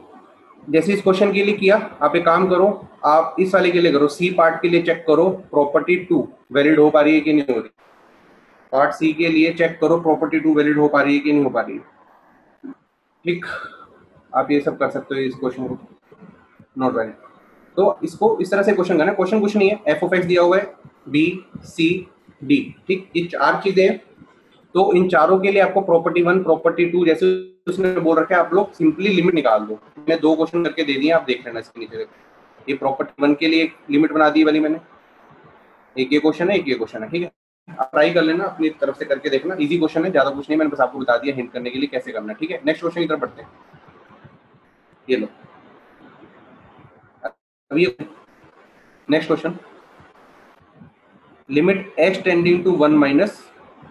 जैसे इस क्वेश्चन के लिए किया, आप एक काम करो, आप इस वाले के लिए करो सी पार्ट के लिए चेक करो प्रॉपर्टी टू वैलिड हो पा रही है कि नहीं हो रही? पार्ट सी के लिए चेक करो प्रॉपर्टी टू वैलिड हो पा रही है कि नहीं हो पा रही ठीक आप ये सब कर सकते हो इस क्वेश्चन को। नोट वैलिड तो इसको इस तरह से क्वेश्चन करना क्वेश्चन कुछ नहीं है। एफ़ ऑफ़ एक्स दिया हुआ है। बी सी डी ठीक? ये चार चीज़ें हैं। तो इन चारों के लिए आपको प्रॉपर्टी वन प्रॉपर्टी टू जैसे उसने बोल रखा है, आप लोग सिंपली लिमिट निकाल दो। मैंने दो क्वेश्चन करके दे दिए, आप देख लेना इसके नीचे। ये प्रॉपर्टी वन के लिए एक लिमिट बना दी वाली मैंने। एक ये क्वेश्चन है, एक ये क्वेश्चन है, ठीक है? आप ट्राई कर लेना, अपनी तरफ़ से करके देखना। इजी क्वेश्चन है, ज़्यादा कुछ नहीं, मैंने बस आपको बता दिया हिंट करने के लिए कैसे करना ठीक है? नेक्स्ट क्वेश्चन की तरफ़ बढ़ते हैं। ये लो। अभी next question limit X tending to one minus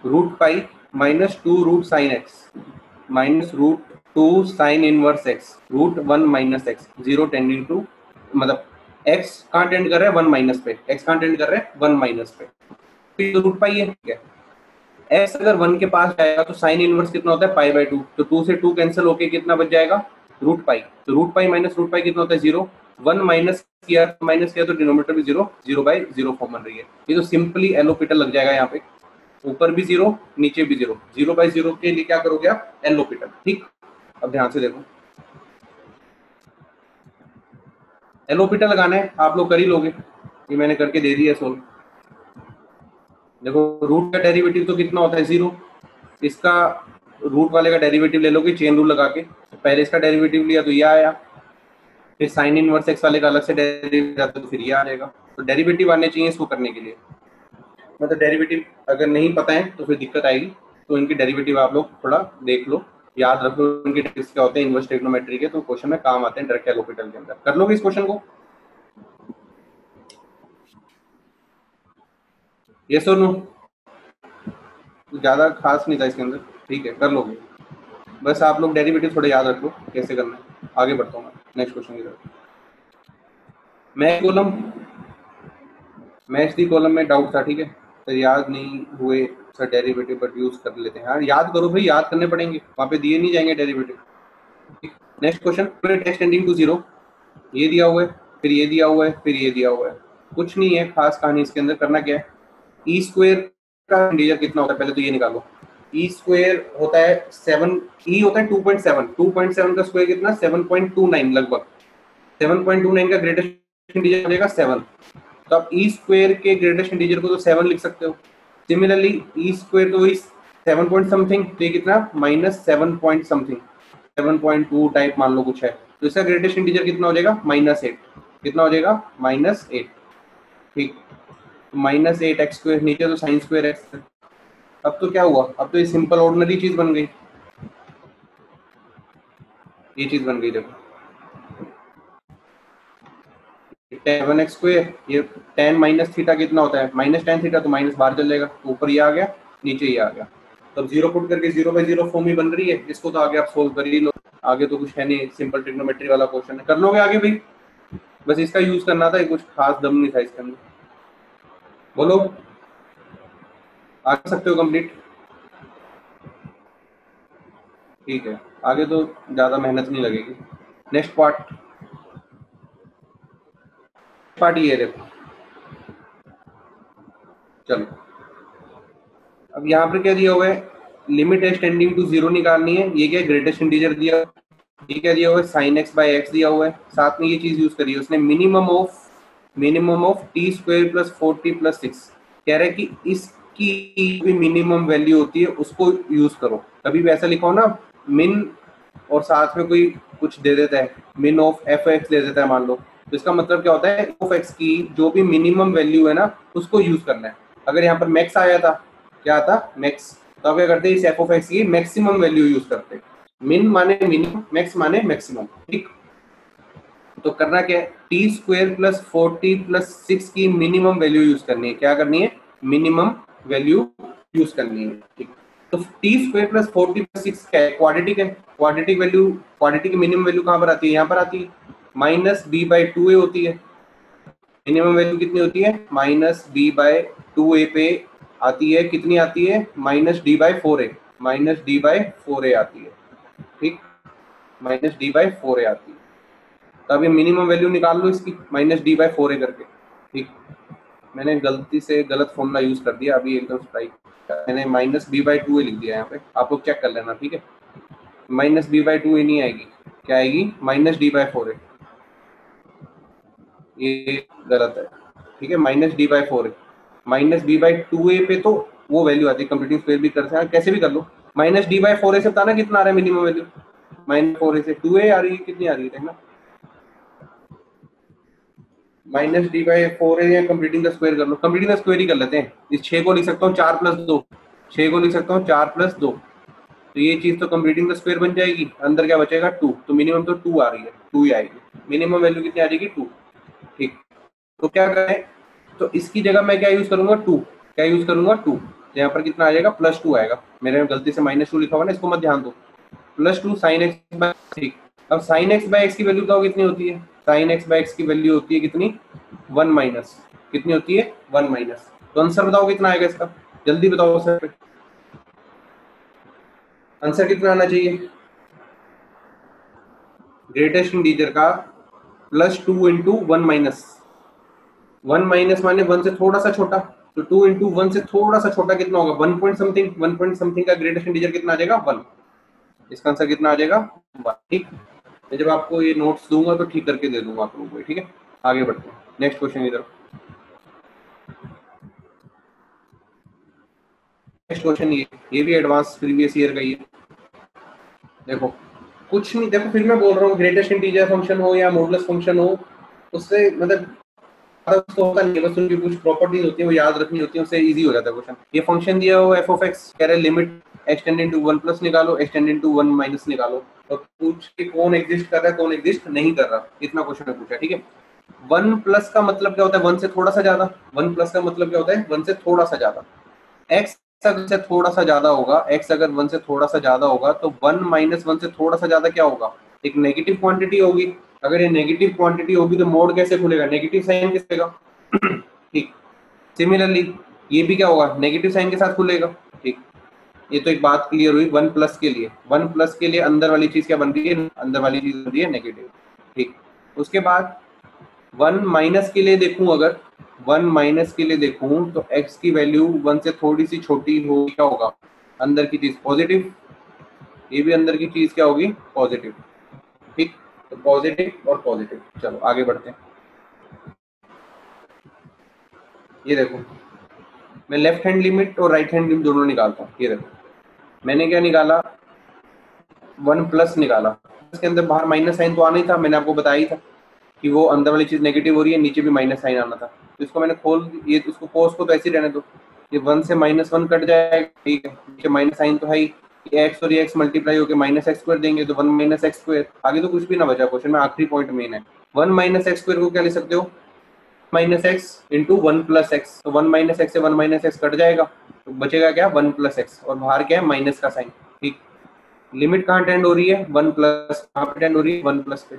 root pi minus two root sine X minus root two sine inverse X root one minus X zero tending to मतलब x कहाँ tend कर रहा है? वन माइनस पे। x कहाँ tend कर रहा है? वन माइनस पे। फिर रूट पाई है, ठीक है? x अगर वन के पास जाएगा तो साइन इनवर्स कितना होता है? पाई बाई टू तो टू से टू कैंसिल होके कितना बच जाएगा? रूट पाई तो root pi minus root pi कितना होता है? ज़ीरो वन माइनस किया माइनस किया तो डिनोमीटर भी zero zero by zero form बन रही है। ये तो सिंपली एलोपीटल लग जाएगा यहाँ पे। ऊपर भी ज़ीरो नीचे भी ज़ीरो ज़ीरो बाई ज़ीरो के लिए क्या करोगे आप? एलोपीटल ठीक? अब ध्यान से देखो। एलोपीटल लगाना है, आप लोग कर ही लोगे। ये मैंने करके दे दिया सोल्व देखो रूट का डेरिवेटिव तो कितना होता है? ज़ीरो इसका रूट वाले का डेरिवेटिव ले लोगे चेन रूल लगा के। पहले इसका डेरिवेटिव लिया तो ये आया। फिर साइन इनवर्स एक्स वाले का अलग से डेरिवेटिव आता तो फिर ये आ जाएगा। तो डेरिवेटिव आने चाहिए इसको करने के लिए। मतलब डेरिवेटिव अगर नहीं पता है तो फिर दिक्कत आएगी। तो इनके डेरिवेटिव आप लोग थोड़ा देख लो। याद रख लो इनके ट्रिक्स क्या होते हैं इन्वर्स ट्रिग्नोमेट्री के तो क्वेश्चन में काम आते हैं डायरेक्ट एलोपिटल के अंदर। कर लोगे इस क्वेश्चन को? ये सो नो ज़्यादा खास नहीं था इसके अंदर। ठीक है, कर लोगे। बस आप लोग डेरिवेटिव थोड़ा याद रख लो कैसे करना है। आगे बढ़ता हूँ मैं नेक्स्ट क्वेश्चन की तरफ़। मैं कॉलम मैच दी कॉलम में डाउट था, ठीक है। याद नहीं हुए सर डेरिवेटिव बट यूज़ कर लेते हैं। हाँ याद करो भाई, याद करने पड़ेंगे। वहाँ पे दिए नहीं जाएँगे derivative next question text tending to zero ये दिया हुआ है, फिर ये दिया हुआ है, फिर ये दिया हुआ है। कुछ नहीं है, खास कहानी इसके अंदर करना क्या है? ई e स्क्वेयर का इंटीजर कितना होता है? पहले तो ये निकालो। ई e स्क्वेयर होता है सेवन ई e होता है two point seven two point seven का स्क्वेयर कितना? सेवन पॉइंट टू नाइन लगभग। सेवन पॉइंट टू नाइन का ग्रेटेस्ट इंटीजर हो जाएगा सेवन तो आप ई स्क्वेयर के ग्रेटेस्ट इंटीजर को तो सेवन लिख सकते हो। सिमिलरली ई स्क्वेयर तो वही सेवन पॉइंट समथिंग तो ये कितना? Minus seven point something seven point two type मान लो कुछ है। तो इसका ग्रेटेस्ट इंटीजर कितना हो जाएगा? माइनस एट कितना हो जाएगा? माइनस एट ठीक। माइनस एट एक्स स्क्वेयर नीचे तो साइन स्क्वेयर एक्स अब तो क्या हुआ? अब तो ये सिंपल ऑर्डिनरी चीज़ बन गई। ये चीज़ बन गई देखो। टेन एक्स स्क्वेयर ये टेन माइनस थीटा कितना होता है? माइनस टेन थीटा तो माइनस बाहर चल जाएगा तो ऊपर ये आ गया, नीचे ये आ गया। तो अब ज़ीरो पुट करके ज़ीरो बाई ज़ीरो फॉर्म ही बन रही है, इसको तो आगे आप सोल्व कर ही लो। आगे तो कुछ है नहीं सिंपल ट्रिग्नोमेट्री वाला क्वेश्चन है। कर लोगे आगे भी? बस इसका यूज़ करना था कुछ खास दम नहीं था इसके अंदर। बोलो। आ सकते हो कंप्लीट ठीक है। आगे तो ज़्यादा मेहनत नहीं लगेगी। नेक्स्ट पार्ट पार्ट ये देखो। चलो। अब यहाँ पर क्या दिया हुआ है? Limit x tending to zero निकालनी है। ये क्या ग्रेटेस्ट इंटीजर दिया ये क्या दिया हुआ है? साइन एक्स बाई एक्स दिया हुआ है। साथ में ये चीज़ यूज़ करी है। उसने minimum of minimum of t square plus forty plus six कह रहे हैं कि इसकी भी मिनिमम वैल्यू होती है, उसको यूज़ करो। कभी ऐसा लिखो ना मिन और साथ में कोई कुछ दे देता है। मिन ऑफ़ एफ़ एक्स दे देता है, मान लो। इसका मतलब क्या होता है ऑफ़ एक्स की जो भी मिनिमम वैल्यू है ना, उसको यूज़ करना है। अगर यहाँ पर मैक्स आया था, क्या था? मैक्स तो अब क्या करते हैं, इस एफ़ ऑफ़ एक्स की मैक्सिमम वैल्यू यूज़ करते हैं। मिन माने मिनिमम मैक्स माने मैक्सिमम ठीक? तो करना क्या है t square plus forty plus six की मिनिमम वैल्यू यूज़ करनी है। क्या करनी है? मिनिमम वैल्यू यूज़ करनी है, ठीक? तो t square plus forty plus six क्या है? क्वाड्रेटिक है। क्वाड्रेटिक वैल्यू क्वाड्रेटिक की मिनिमम वैल्यू कहाँ पर आती है? यहाँ पर आती है। Minus b by two a होती है। मिनिमम वैल्यू कितनी होती है? Minus b by two a पे आती है। कितनी आती है? Minus d by four a. Minus d by four a आती है। ठीक? Minus d by four a आती है। तो अभी मिनिमम वैल्यू निकाल लो इसकी, minus d by four a करके। ठीक? मैंने गलती से गलत फॉर्मूला यूज़ कर दिया। अभी एकदम स्ट्राइक मैंने minus b by two a लिख दिया यहाँ पे। आप लोग चेक कर लेना, ठीक है? Minus b by two a नहीं आएगी। क्या आएगी? Minus d by four a. ये गलत है। ठीक है? माइनस डी बाई फोर है। Minus b by two a पे तो वो वैल्यू आती है। कंप्यूटिंग स्क्वायर भी कर सकते कैसे भी कर लो। Minus d by four a से बताना कितना आ रहा है minimum value minus four a से टू ए आ रही है। कितनी आ रही है? देखना। माइनस डी बाई फोर है या कंप्लीटिंग द स्क्वायर कर लो। कंप्लीटिंग द स्क्वायर ही कर लेते हैं। इस छह को लिख सकता हूँ। चार प्लस दो। छह को लिख सकता हूँ। चार प्लस दो। तो ये चीज़ तो कंप्लीटिंग द स्क्वायर बन जाएगी। अंदर क्या बचेगा? टू। तो मिनिमम तो टू आ रही है। टू ही आएगी। मिनिमम वैल्यू कितनी आ जाएगी? टू। ठीक। तो क्या करें? तो इसकी जगह मैं क्या यूज़ करूँगा? टू क्या यूज़ करूँगा? टू तो यहाँ पर कितना आ जाएगा? प्लस टू आएगा। मेरे गलती से माइनस टू लिखा हुआ ना, इसको मत ध्यान दो। Plus two sine x by ठीक। अब साइन एक्स बाय एक्स की वैल्यू बताओ कितनी होती है? साइन एक्स बाय एक्स की वैल्यू होती है कितनी? वन माइनस कितनी होती है? वन माइनस तो आंसर बताओ कितना आएगा इसका? जल्दी बताओ सर आंसर कितना आना चाहिए? ग्रेटेस्ट इंटीजर का plus two into one minus. One minus माने वन से थोड़ा सा छोटा। तो टू इंटू वन से थोड़ा सा छोटा कितना होगा? One point something, one point something का ग्रेटेस्ट इंटीजर कितना आ जाएगा? वन। इसका आंसर कितना आ जाएगा? वन। ठीक? मैं जब आपको ये नोट्स दूँगा तो ठीक करके दे दूँगा आप लोगों को, ठीक है? आगे बढ़ते हैं। नेक्स्ट क्वेश्चन इधर नेक्स्ट क्वेश्चन ये ये भी एडवांस प्रीवियस ईयर का ही है। देखो कुछ नहीं, देखो, फिर मैं बोल रहा हूँ ग्रेटेस्ट इंटीजर फ़ंक्शन हो या मॉडुलस फ़ंक्शन हो, उससे मतलब होता नहीं बस उनकी कुछ प्रॉपर्टीज़ होती है, वो याद रखनी होती है, उससे इजी हो जाता है क्वेश्चन ये फ़ंक्शन दिया हुआ एफ़ ऑफ़ एक्स कह रहे लिमिट वन प्लस निकालो वन माइनस निकालो. पूछ के कौन एग्जिस्ट कर रहा है, कौन एग्जिस्ट नहीं कर रहा, इतना क्वेश्चन ने पूछा ठीक है? वन प्लस का मतलब क्या होता है? वन से थोड़ा सा ज़्यादा वन प्लस का मतलब क्या होता है? वन से थोड़ा सा ज़्यादा. एक्स अगर से थोड़ा सा ज़्यादा होगा एक्स अगर वन से थोड़ा सा ज़्यादा होगा तो वन माइनस वन से थोड़ा सा ज़्यादा क्या होगा? एक नेगेटिव क्वांटिटी होगी। अगर ये नेगेटिव क्वांटिटी होगी तो मोड कैसे खुलेगा? नेगेटिव साइन कैसे ठीक। सिमिलरली ये भी क्या होगा? नेगेटिव साइन के साथ खुलेगा। ठीक। ये तो एक बात क्लियर हुई, वन प्लस के लिए। वन प्लस के लिए अंदर वाली चीज़ क्या बन रही है? अंदर वाली चीज़ बन रही है नेगेटिव ठीक। उसके बाद वन माइनस के लिए देखूँ अगर वन माइनस के लिए देखूँ तो एक्स की वैल्यू वन से थोड़ी सी छोटी हो, क्या होगा? अंदर की चीज़ पॉजिटिव ये भी अंदर की चीज़ क्या होगी? पॉजिटिव ठीक? तो पॉजिटिव और पॉजिटिव चलो, आगे बढ़ते हैं। ये देखो, मैं लेफ़्ट हैंड लिमिट और राइट हैंड लिमिट दोनों निकालता हूँ। ये देखो, मैंने क्या निकाला? वन प्लस निकाला। इसके अंदर बाहर माइनस साइन तो आना ही था, मैंने आपको बताया था कि वो अंदर वाली चीज़ नेगेटिव हो रही है, नीचे भी माइनस साइन आना था। इसको मैंने खोल, ये उसको पोस्ट को तो ऐसे ही रहने दो। ये वन से माइनस वन कट जाएगा, ठीक है? माइनस साइन तो है ही। एक्स और एक्स मल्टीप्लाई होकर माइनस एक्स स्क्वायर देंगे तो वन माइनस एक्स स्क्वायर आगे तो कुछ भी ना बचा क्वेश्चन में आखिरी पॉइंट मेन है। वन माइनस एक्स स्क्वायर को क्या ले सकते हो? Minus x into one plus x तो वन माइनस एक्स से वन माइनस एक्स कट जाएगा। तो बचेगा क्या? वन प्लस एक्स और बाहर क्या है? माइनस का साइन ठीक? लिमिट कहाँ टेंड हो रही है? वन प्लस कहाँ पे टेंड हो रही है? वन प्लस पे।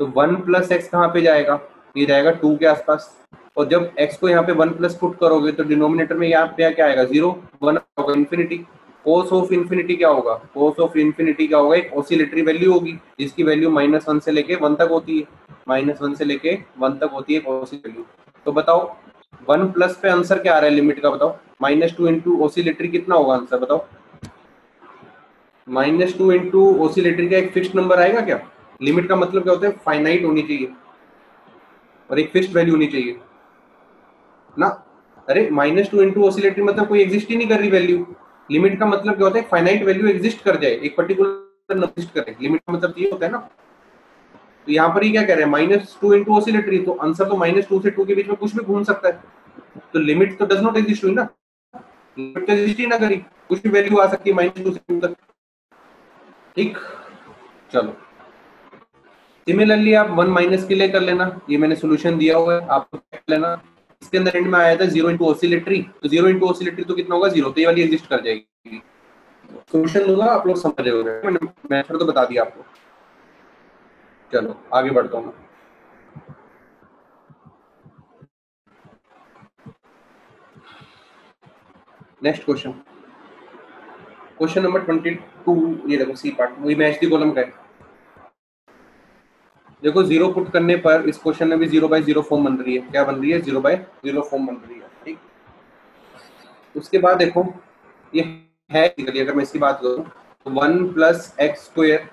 तो वन प्लस एक्स कहाँ पे जाएगा? ये जाएगा टू के आसपास। और जब एक्स को यहाँ पे वन प्लस पुट करोगे तो डिनोमिनेटर में यहाँ पे क्या आएगा? ज़ीरो वन होगा इन्फिनिटी कोस ऑफ़ इन्फिनिटी क्या होगा? कोस ऑफ़ इन्फिनिटी क्या होगा? एक ऑसिलेटरी वैल्यू होगी, जिसकी वैल्यू माइनस वन से लेके वन तक होती है। माइनस वन से लेके वन तक होती है वैल्यू तो बताओ वन प्लस पे आंसर क्या आ रहा है लिमिट का बताओ? माइनस टू इंटू ओसीलेटरी कितना होगा आंसर बताओ? माइनस टू इंटू ओसीलेटरी का एक फिक्स नंबर आएगा क्या? लिमिट का मतलब क्या होता है? फाइनाइट होनी चाहिए। और एक फिक्स्ड वैल्यू होनी चाहिए। ना? अरे माइनस टू इंटू ओसीलेटरी मतलब कोई एग्जिस्ट ही नहीं कर रही वैल्यू लिमिट का मतलब क्या होता है? फाइनाइट वैल्यू एग्जिस्ट कर जाए। एक पर्टिकुलर एग्जिस्ट करे लिमिट का मतलब ये होता है ना। तो यहाँ पर ही क्या कह रहे हैं? माइनस टू इंटू ऑसिलेटरी तो आंसर तो माइनस टू से टू के बीच में कुछ भी घूम सकता है। तो लिमिट तो डज नॉट एग्जिस्ट हुई ना। लिमिट तो एग्जिस्ट ही ना करी। कुछ भी वैल्यू आ सकती है माइनस टू से टू तक। ठीक? चलो। सिमिलरली आप वन माइनस के लिए कर लेना। ये मैंने सोल्यूशन दिया हुआ है, आप लेना। इसके अंदर एंड में आया था ज़ीरो इंटू ऑसिलेटरी तो ज़ीरो इंटू ऑसिलेटरी तो कितना होगा? ज़ीरो तो ये वाली एग्जिस्ट कर जाएगी। सोल्यूशन दूँगा आप लोग समझ रहे मैंने मैथड तो बता दिया आपको। चलो, आगे बढ़ता हूँ next question question number twenty two ये देखो सी पार्ट वही मैच दी कॉलम का है देखो ज़ीरो पुट करने पर इस क्वेश्चन में भी ज़ीरो बाय ज़ीरो फॉर्म बन रही है। क्या बन रही है? ज़ीरो बाय ज़ीरो फॉर्म बन रही है, ठीक? उसके बाद देखो, ये है अगर मैं इसकी बात करूँ तो one plus x square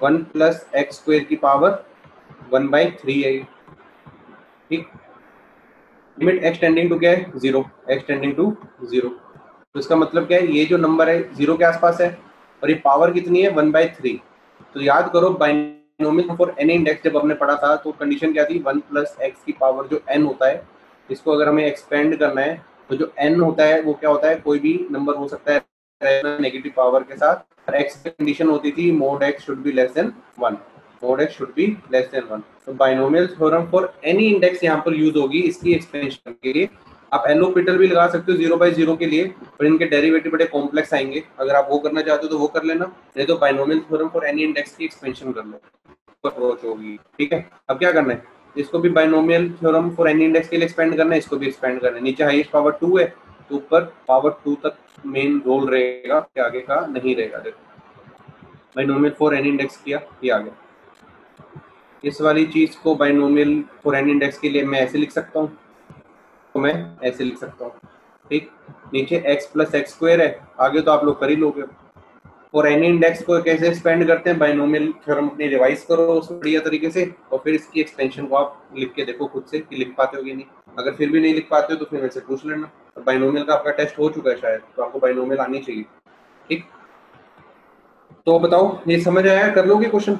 one plus x square की पावर वन बाई थ्री है ठीक? लिमिट एक्सटेंडिंग टू क्या है? ज़ीरो एक्सटेंडिंग टू ज़ीरो तो इसका मतलब क्या है? ये जो नंबर है ज़ीरो के आसपास है, और ये पावर कितनी है? वन बाई थ्री तो याद करो binary binomial for any index जब हमने पढ़ा था तो कंडीशन क्या थी? वन प्लस एक्स की पावर जो एन होता है, इसको अगर हमें एक्सपेंड करना है तो जो एन होता है, वो क्या होता है? कोई भी नंबर हो सकता है नेगेटिव पावर के साथ। एक्स की कंडीशन होती थी mod x should be less than one mod x should be less than one तो binomial theorem for any index यहाँ पर यूज़ होगी इसकी एक्सपेंशन के लिए। आप एलोपिटल भी लगा सकते हो ज़ीरो बाई ज़ीरो के लिए, पर इनके डेरिवेटिव बड़े कॉम्प्लेक्स आएँगे। अगर आप वो करना चाहते हो तो वो कर लेना। नहीं तो binomial theorem for any index की एक्सपेंशन कर लो अप्रोच होगी ठीक है? अब क्या करना है? इसको भी binomial theorem for any index के लिए एक्सपेंड करना है, इसको भी एक्सपेंड करना है। नीचे हाईएस्ट पावर टू है तो ऊपर पावर टू तक मेन रोल रहेगा कि आगे का नहीं रहेगा, देखो। बाइनोमियल फॉर एनी इंडेक्स किया, ये आ गया इस वाली चीज़ को बाइनोमियल फॉर एनी इंडेक्स के लिए मैं ऐसे लिख सकता हूँ। तो मैं ऐसे लिख सकता हूँ, ठीक? नीचे x प्लस एक्स स्क्वेयर है, आगे तो आप लोग कर ही लोगे। और एनी इंडेक्स को कैसे एक्सपेंड करते हैं बाइनोमियल थ्योरम अपनी रिवाइज करो उस बढ़िया तरीके से, और फिर इसकी एक्सपेंशन को आप लिख के देखो खुद से कि लिख पाते हो कि नहीं। अगर फिर भी नहीं लिख पाते हो तो फिर मेरे से पूछ लेना। बाइनोमियल का आपका टेस्ट हो चुका है शायद तो आपको बाइनोमियल आनी चाहिए। ठीक? तो बताओ, ये समझ आया? कर लोगे क्वेश्चन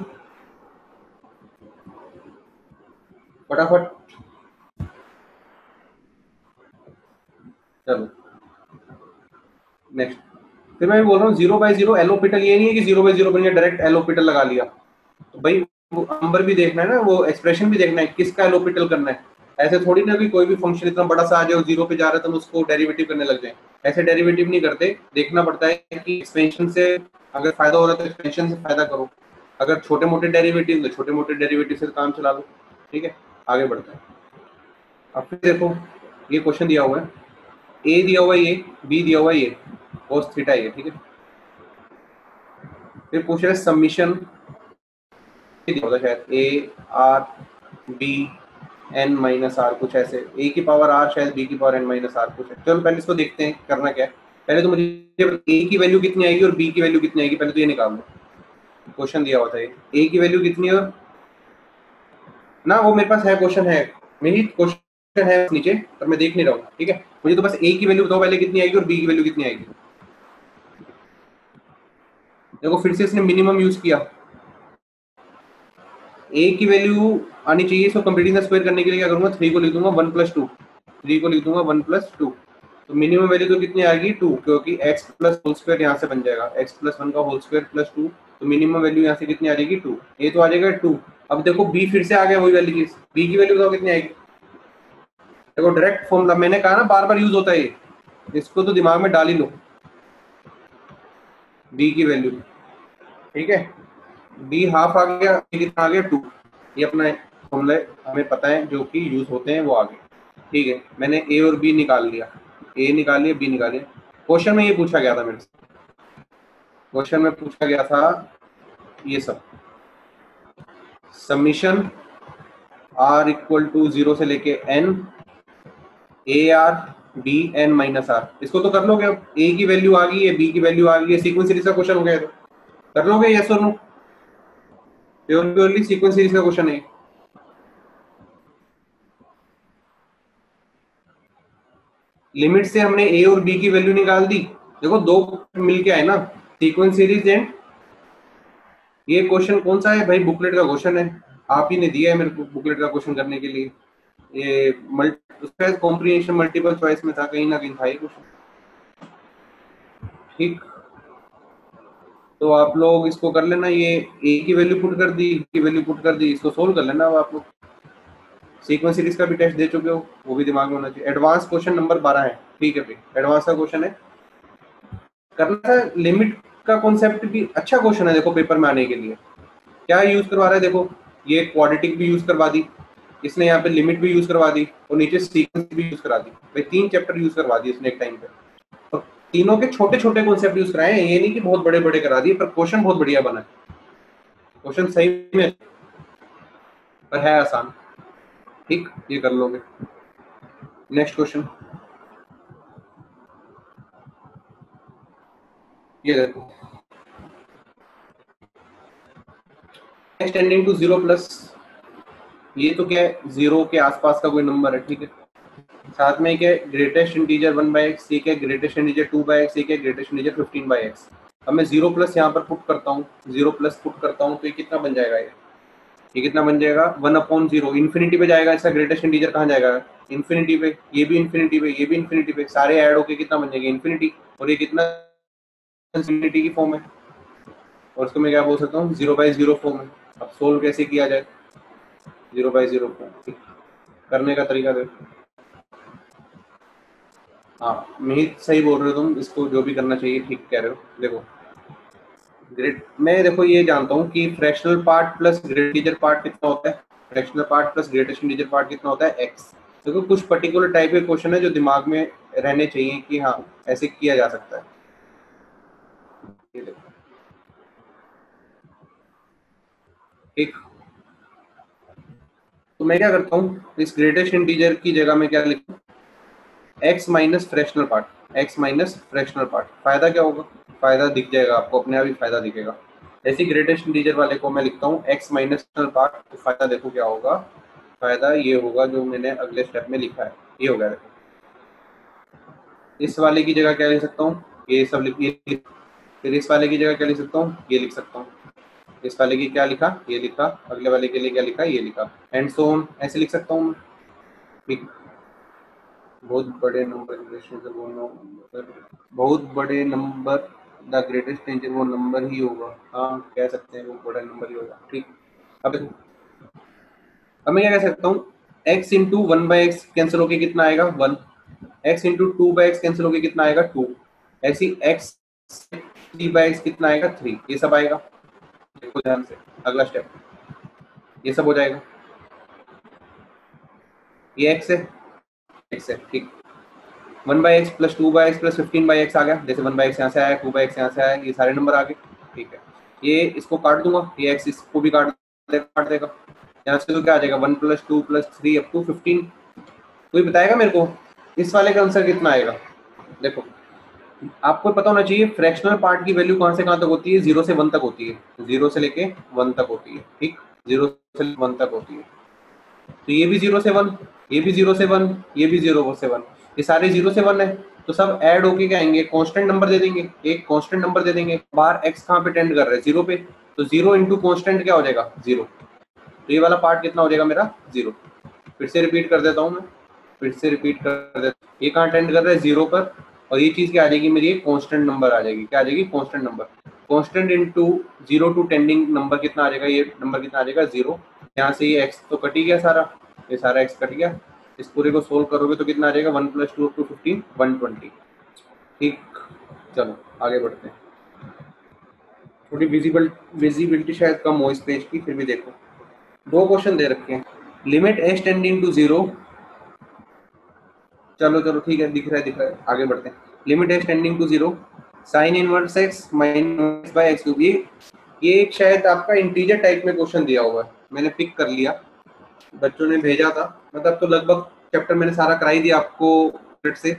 फटाफट। चलो। नेक्स्ट फिर मैं बोल रहा हूँ ज़ीरो बाई ज़ीरो एलोपिटल ये नहीं है कि ज़ीरो बाई ज़ीरो बन गया डायरेक्ट एलोपिटल लगा लिया। तो भाई, वो नंबर भी देखना है ना, वो एक्सप्रेशन भी देखना है, किसका एलोपिटल करना है। ऐसे थोड़ी ना कि कोई भी फ़ंक्शन इतना बड़ा सा आ जाए ज़ीरो पे जा रहा है तो उसको डेरिवेटिव करने लग जाए। ऐसे डेरिवेटिव नहीं करते, देखना पड़ता है कि एक्सपेंशन से अगर फ़ायदा हो रहा है तो एक्सपेंशन से फ़ायदा करो। अगर छोटे मोटे डेरिवेटिव तो छोटे मोटे डेरिवेटिव से काम चला लो, ठीक है? आगे बढ़ता है। अब फिर देखो, ये क्वेश्चन दिया हुआ है। ए दिया हुआ है ये बी दिया हुआ है ये। कोस थीटा ये ठीक है? फिर पूछ रहे सबमिशन शायद a r b n minus r कुछ ऐसे। ए की पावर आर शायद बी की पावर एन माइनस आर कुछ चलो पहले इसको देखते हैं, करना क्या है? पहले तो मुझे ए की वैल्यू कितनी आएगी और बी की वैल्यू कितनी आएगी? पहले तो ये निकाल दो क्वेश्चन दिया हुआ था ये। ए की वैल्यू कितनी और ना, वो मेरे पास है क्वेश्चन है। मेरी क्वेश्चन है नीचे, पर मैं देख नहीं रहा हूँ। ठीक है? मुझे तो बस ए की वैल्यू बताओ, पहले कितनी आएगी और बी की वैल्यू कितनी आएगी। देखो, फिर से इसने मिनिमम यूज़ किया। ए की वैल्यू आनी चाहिए इसको कंप्लीटिंग स्क्वायर करने के लिए क्या करूँगा? थ्री को लिख दूँगा वन प्लस टू थ्री को लिख दूँगा वन प्लस टू तो मिनिमम वैल्यू तो कितनी आएगी? टू क्योंकि एक्स प्लस होल स्क्वायर यहाँ से बन जाएगा। एक्स प्लस वन का होल स्क्वायर प्लस टू तो मिनिमम वैल्यू यहाँ से कितनी आ जाएगी? टू ए तो आ जाएगा टू अब देखो बी फिर से आ गया वही वैल्यू बी की वैल्यू बताओ कितनी आएगी? देखो डायरेक्ट फॉर्मूला मैंने कहा ना बार बार यूज़ होता है इसको तो दिमाग में डाल ही लो। बी की वैल्यू ठीक है? बी हाफ़ आ गया कितना आ गया? टू ये अपना फॉर्मूला हमें पता है, जो कि यूज़ होते हैं, वो आ गए। ठीक है? मैंने ए और बी निकाल लिया। ए निकाल लिया बी निकाल लिया। क्वेश्चन में ये पूछा गया था मेरे से। क्वेश्चन में पूछा गया था ये सब। Summation r equal to zero से लेके n a r b n minus r इसको तो कर लोगे अब। ए की वैल्यू आ गई है बी की वैल्यू आ गई है। सीक्वेंस सीरीज़ का क्वेश्चन हो गया तो। कर लोगे यस और no pure purely sequence series का क्वेश्चन है। लिमिट से हमने ए और बी की वैल्यू निकाल दी। देखो, दो मिलके आए ना। सीक्वेंस सीरीज़ एंड ये क्वेश्चन कौन सा है? भाई बुकलेट का क्वेश्चन है। आप ही ने दिया है मेरे को बुकलेट का क्वेश्चन करने के लिए। ये मल्टी कॉम्प्रिहेंशन मल्टीपल चॉइस में था, कहीं ना कहीं था ये क्वेश्चन ठीक। तो आप लोग इसको कर लेना, ये ए की वैल्यू पुट कर दी की वैल्यू पुट कर दी, इसको सोल्व कर लेना अब आप लोग। सीक्वेंस सीरीज़ का भी टेस्ट दे चुके हो, वो भी दिमाग में होना चाहिए। एडवांस क्वेश्चन नंबर बारह है, ठीक है भाई। एडवांस का क्वेश्चन है। करना है लिमिट का कॉन्सेप्ट भी अच्छा क्वेश्चन है, देखो पेपर में आने के लिए। क्या यूज़ करवा रहा है, देखो, ये क्वाड्रेटिक भी यूज़ करवा दी, इसने यहाँ पे लिमिट भी यूज़ करवा दी, और नीचे सीक्वेंस भी यूज़ करा दी। भाई तीन चैप्टर यूज़ करवा दी इसने एक टाइम पे। तीनों के छोटे छोटे कॉन्सेप्ट यूज़ कराए, ये नहीं कि बहुत बड़े बड़े करा दिए, पर क्वेश्चन बहुत बढ़िया बना क्वेश्चन सही में पर है आसान। ठीक, ये कर लोगे। नेक्स्ट क्वेश्चन ये देखो। एक्सटेंडिंग टू ज़ीरो प्लस ये तो क्या है? ज़ीरो के आसपास का कोई नंबर है, ठीक है? साथ में है greatest integer one by x क्या greatest integer two by x क्या greatest integer fifteen by x अब मैं ज़ीरो प्लस यहाँ पर पुट करता हूँ ज़ीरो प्लस पुट करता हूँ तो ये कितना बन जाएगा ये? ये कितना बन जाएगा? वन अपॉन ज़ीरो इन्फिनिटी पे जाएगा इसका ग्रेटेस्ट इंटीजर कहाँ जाएगा? इन्फिनिटी पे। ये भी इन्फिनिटी पे, ये भी इन्फिनिटी पे। सारे ऐड होके कितना बन जाएगा? इन्फिनिटी और ये कितना इन्फिनिटी की फॉर्म है? और इसको मैं क्या बोल सकता हूँ? ज़ीरो बाई ज़ीरो फॉर्म है। अब सोल्व कैसे किया जाए? ज़ीरो बाई ज़ीरो फॉर्म करने का तरीका देखो। हाँ मैं सही बोल रहे हो तुम, इसको जो भी करना चाहिए, ठीक कह रहे हो। देखो ग्रेट मैं देखो ये जानता हूँ कि fractional part plus great integer part कितना होता है? Fractional part plus greatest integer part कितना होता है? एक्स देखो, कुछ पर्टिकुलर टाइप के क्वेश्चन है जो दिमाग में रहने चाहिए कि हाँ ऐसे किया जा सकता है। ठीक तो मैं क्या करता हूँ, इस ग्रेटेस्ट इंटीजर की जगह में क्या लिखूँ? X minus fractional part x minus fractional part फ़ायदा क्या होगा? फ़ायदा दिख जाएगा आपको, अपने आप ही फ़ायदा दिखेगा। ऐसी ग्रेटेस्ट इंटीजर वाले को मैं लिखता हूँ एक्स माइनस पार्ट तो फ़ायदा देखो क्या होगा? फ़ायदा ये होगा जो मैंने अगले स्टेप में लिखा है। ये हो गया देखो। इस वाले की जगह क्या लिख सकता हूँ? ये सब लिख फिर इस वाले की जगह क्या लिख सकता हूँ? ये लिख सकता हूँ। इस वाले की क्या लिखा? ये लिखा। अगले वाले के लिए क्या लिखा? ये लिखा। एंड सो ऑन ऐसे लिख सकता हूँ बहुत बड़े नंबर बहुत बड़े नंबर द ग्रेटेस्ट डेंजर वो नंबर ही होगा। हाँ कह सकते हैं वो बड़ा नंबर ही होगा। ठीक। अब अब मैं क्या कह सकता हूँ? X into one by x cancel होके कितना आएगा? One x into two by x cancel होके कितना आएगा? टू ऐसी x थ्री बाई एक्स कितना आएगा? थ्री ये सब आएगा। देखो ध्यान से। अगला स्टेप ये सब हो जाएगा। ये x है। X है ठीक one by x plus two by x plus fifteen by x आ गया। जैसे वन बाई एक्स यहाँ से आया टू बाई एक्स यहाँ से आया, ये सारे नंबर आ गए। ठीक है। ये इसको काट दूँगा। ये एक्स इसको भी काट काट देगा। यहाँ से तो क्या आ जाएगा? One plus two plus three up to fifteen कोई बताएगा मेरे को? इस वाले का आंसर कितना आएगा? देखो, आपको पता होना चाहिए फ्रैक्शनल पार्ट की वैल्यू कहाँ से कहाँ तक होती है? ज़ीरो से वन तक होती है। ज़ीरो से लेके वन तक होती है। ठीक? ज़ीरो से वन तक होती है। तो ये भी ज़ीरो से वन ये भी ज़ीरो से वन ये भी ज़ीरो से वन ये सारे ज़ीरो से वन है तो सब ऐड होके क्या आएँगे? कांस्टेंट नंबर दे देंगे। एक कांस्टेंट नंबर दे देंगे। बार एक्स कहाँ पे टेंड कर रहे हैं? ज़ीरो पे। तो ज़ीरो इंटू कॉन्स्टेंट क्या हो जाएगा? ज़ीरो तो ये वाला पार्ट कितना हो जाएगा मेरा? ज़ीरो फिर से रिपीट कर देता हूँ मैं। फिर से रिपीट कर देता हूँ। ये कहाँ टेंड कर रहा है? ज़ीरो पर। और ये चीज़ क्या आ जाएगी? मेरी कॉन्स्टेंट नंबर आ जाएगी। क्या आ जाएगी? Constant number constant into zero to tending number कितना आ जाएगा? ये नंबर कितना आ जाएगा? ज़ीरो यहाँ से ये एक्स तो कट ही गया सारा। ये सारा एक्स कट गया। इस पूरे को सोल्व करोगे तो कितना आ जाएगा? One plus two to fifteen, one twenty. ठीक, चलो, आगे बढ़ते हैं। थोड़ी विजिबल विजिबिलिटी शायद कम हो इस पेज की, फिर भी देखो। दो क्वेश्चन दे रखे हैं। Limit x tending to zero चलो चलो, ठीक है, दिख रहा है, दिख रहा है। आगे बढ़ते हैं। Limit x tending to zero sine inverse x minus by x cube ये एक शायद आपका इंटीजर टाइप में क्वेश्चन दिया हुआ है। मैंने पिक कर लिया। बच्चों ने भेजा था। मतलब तो लगभग चैप्टर मैंने सारा कराई दिया आपको से।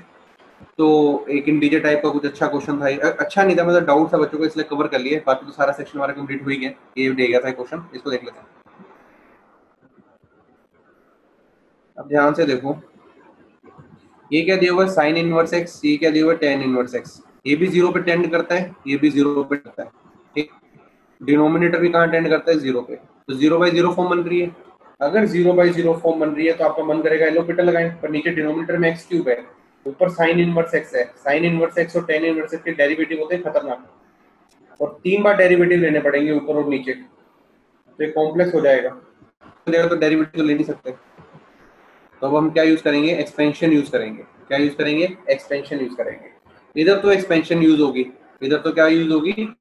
तो एक इंटीजर टाइप का कुछ अच्छा क्वेश्चन था अच्छा नहीं था मतलब डाउट था बच्चों को, इसलिए कवर कर लिया बाकी तो सारा सेक्शन हमारा कंप्लीट हो ही गया। ये दे गया था क्वेश्चन इसको देख लेते हैं। अब ध्यान से देखो। ये क्या दिया हुआ साइन इनवर्स एक्स ये क्या दिया हुआ टेन इनवर्स एक्स ये भी ज़ीरो पे टेंड करता है, ये भी ज़ीरो पे करता है। डिनोमिनेटर भी कहाँ टेंड करता है? ज़ीरो पे। तो ज़ीरो बाई ज़ीरो फॉर्म बन रही है। अगर ज़ीरो बाई ज़ीरो फॉर्म बन रही है तो आपका मन करेगा एलोपिटल लगाएँ। पर नीचे डिनोमिनेटर में एक्स क्यूब है ऊपर साइन इनवर्स एक्स है। साइन इनवर्स एक्स और टेन इनवर्स एक्स के डेरिवेटिव होते हैं खतरनाक। और तीन बार डेरिवेटिव लेने पड़ेंगे ऊपर और नीचे। तो ये कॉम्प्लेक्स हो जाएगा। तो डेरिवेटिव तो ले नहीं सकते। तो अब हम क्या यूज़ करेंगे? एक्सपेंशन यूज़ करेंगे। क्या यूज़ करेंगे? एक्सपेंशन यूज़ करेंगे। इधर तो एक्सपेंशन यूज़ होगी। इधर तो क्या यूज़ होगी?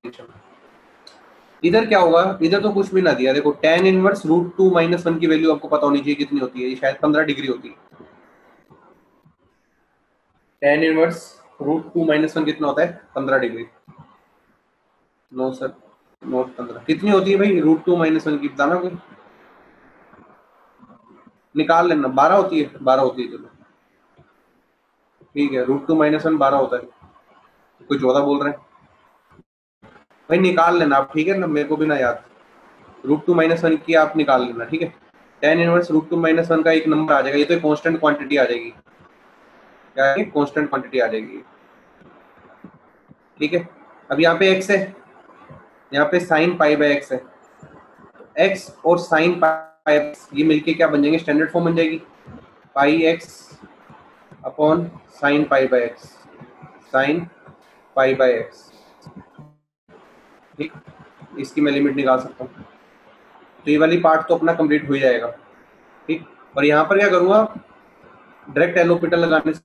इधर क्या होगा? इधर तो कुछ भी ना दिया। देखो tan inverse root two minus one की वैल्यू आपको पता होनी चाहिए कितनी होती है। ये शायद पंद्रह डिग्री होती है। Tan inverse root two minus one कितना होता है? पंद्रह डिग्री। नो सर नोट पंद्रह। कितनी होती है भाई? रूट टू माइनस वन की। बताना कोई? निकाल लेना। बारह होती है। बारह होती है, चलो। ठीक है रूट टू माइनस वन बारह होता है। कोई चौदह बोल रहे हैं? भाई निकाल लेना, आप ठीक है? ना मेरे को भी ना याद। रूट टू माइनस वन की आप निकाल लेना, ठीक है? Tan inverse root two minus one का एक नंबर आ जाएगा, ये तो कॉन्स्टेंट क्वांटिटी आ जाएगी। क्या है? कॉन्स्टेंट क्वांटिटी आ जाएगी। ठीक है? अब यहाँ पे एक्स है। यहाँ पे साइन पाई बाय एक्स है। एक्स और साइन पाई एक्स ये मिलके क्या बन जाएँगे? स्टैंडर्ड फॉर्म बन जाएगी। Pi x upon sine pi by x sine pi by x ठीक, इसकी मैं लिमिट निकाल सकता हूँ। तो ये वाली पार्ट तो अपना कंप्लीट हो जाएगा। ठीक, और यहाँ पर क्या करूँगा? डायरेक्ट एलोपिटल लगाने से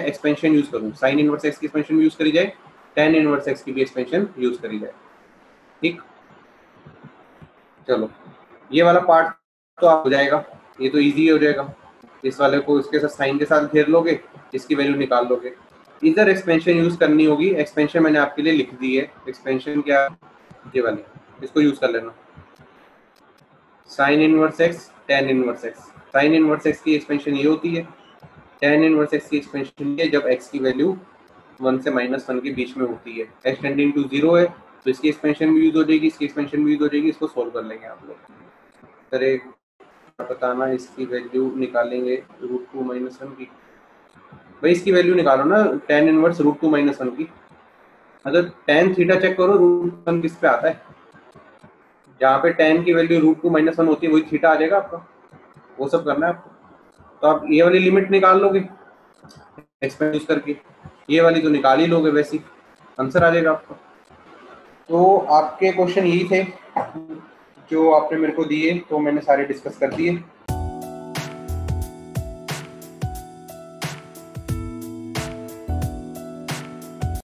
एक्सपेंशन यूज़ करूँ। साइन इनवर्स एक्स की एक्सपेंशन यूज़ करी जाए टेन इनवर्स एक्स की भी एक्सपेंशन यूज़ करी जाए। ठीक, चलो, ये वाला पार्ट तो आप हो जाएगा। ये तो इजी हो जाएगा। इस वाले को इसके साथ साइन के साथ घेर लोगे, इसकी वैल्यू निकाल लोगे। इधर एक्सपेंशन यूज़ करनी होगी। एक्सपेंशन मैंने आपके लिए लिख दी है। एक्सपेंशन क्या? ये वाली। इसको यूज़ कर लेना। Sine inverse x tan inverse x sine inverse x की एक्सपेंशन ये होती है। टेन इनवर्स एक्स की एक्सपेंशन ये जब एक्स की वैल्यू वन से माइनस वन के बीच में होती है। एक्स टेंडिंग टू ज़ीरो है तो इसकी एक्सपेंशन भी यूज़ हो जाएगी। इसकी एक्सपेंशन भी यूज़ हो जाएगी। इसको सोल्व कर लेंगे आप लोग। तरह बताना, इसकी वैल्यू निकालेंगे रूट टू माइनस वन की। भाई इसकी वैल्यू निकालो ना tan inverse root two minus one की। अगर टेन थीटा चेक करो रूट वन किस पे आता है? जहाँ पे टेन की value root two minus one होती है, वही थीटा आ जाएगा आपका। वो सब करना है आपको। तो आप ये वाली लिमिट निकाल लोगे एक्सपेंड यूज़ करके। ये वाली तो निकाल ही लोगे वैसी। आंसर आ जाएगा आपका। तो आपके क्वेश्चन यही थे, जो आपने मेरे को दिए तो मैंने सारे डिस्कस कर दिए।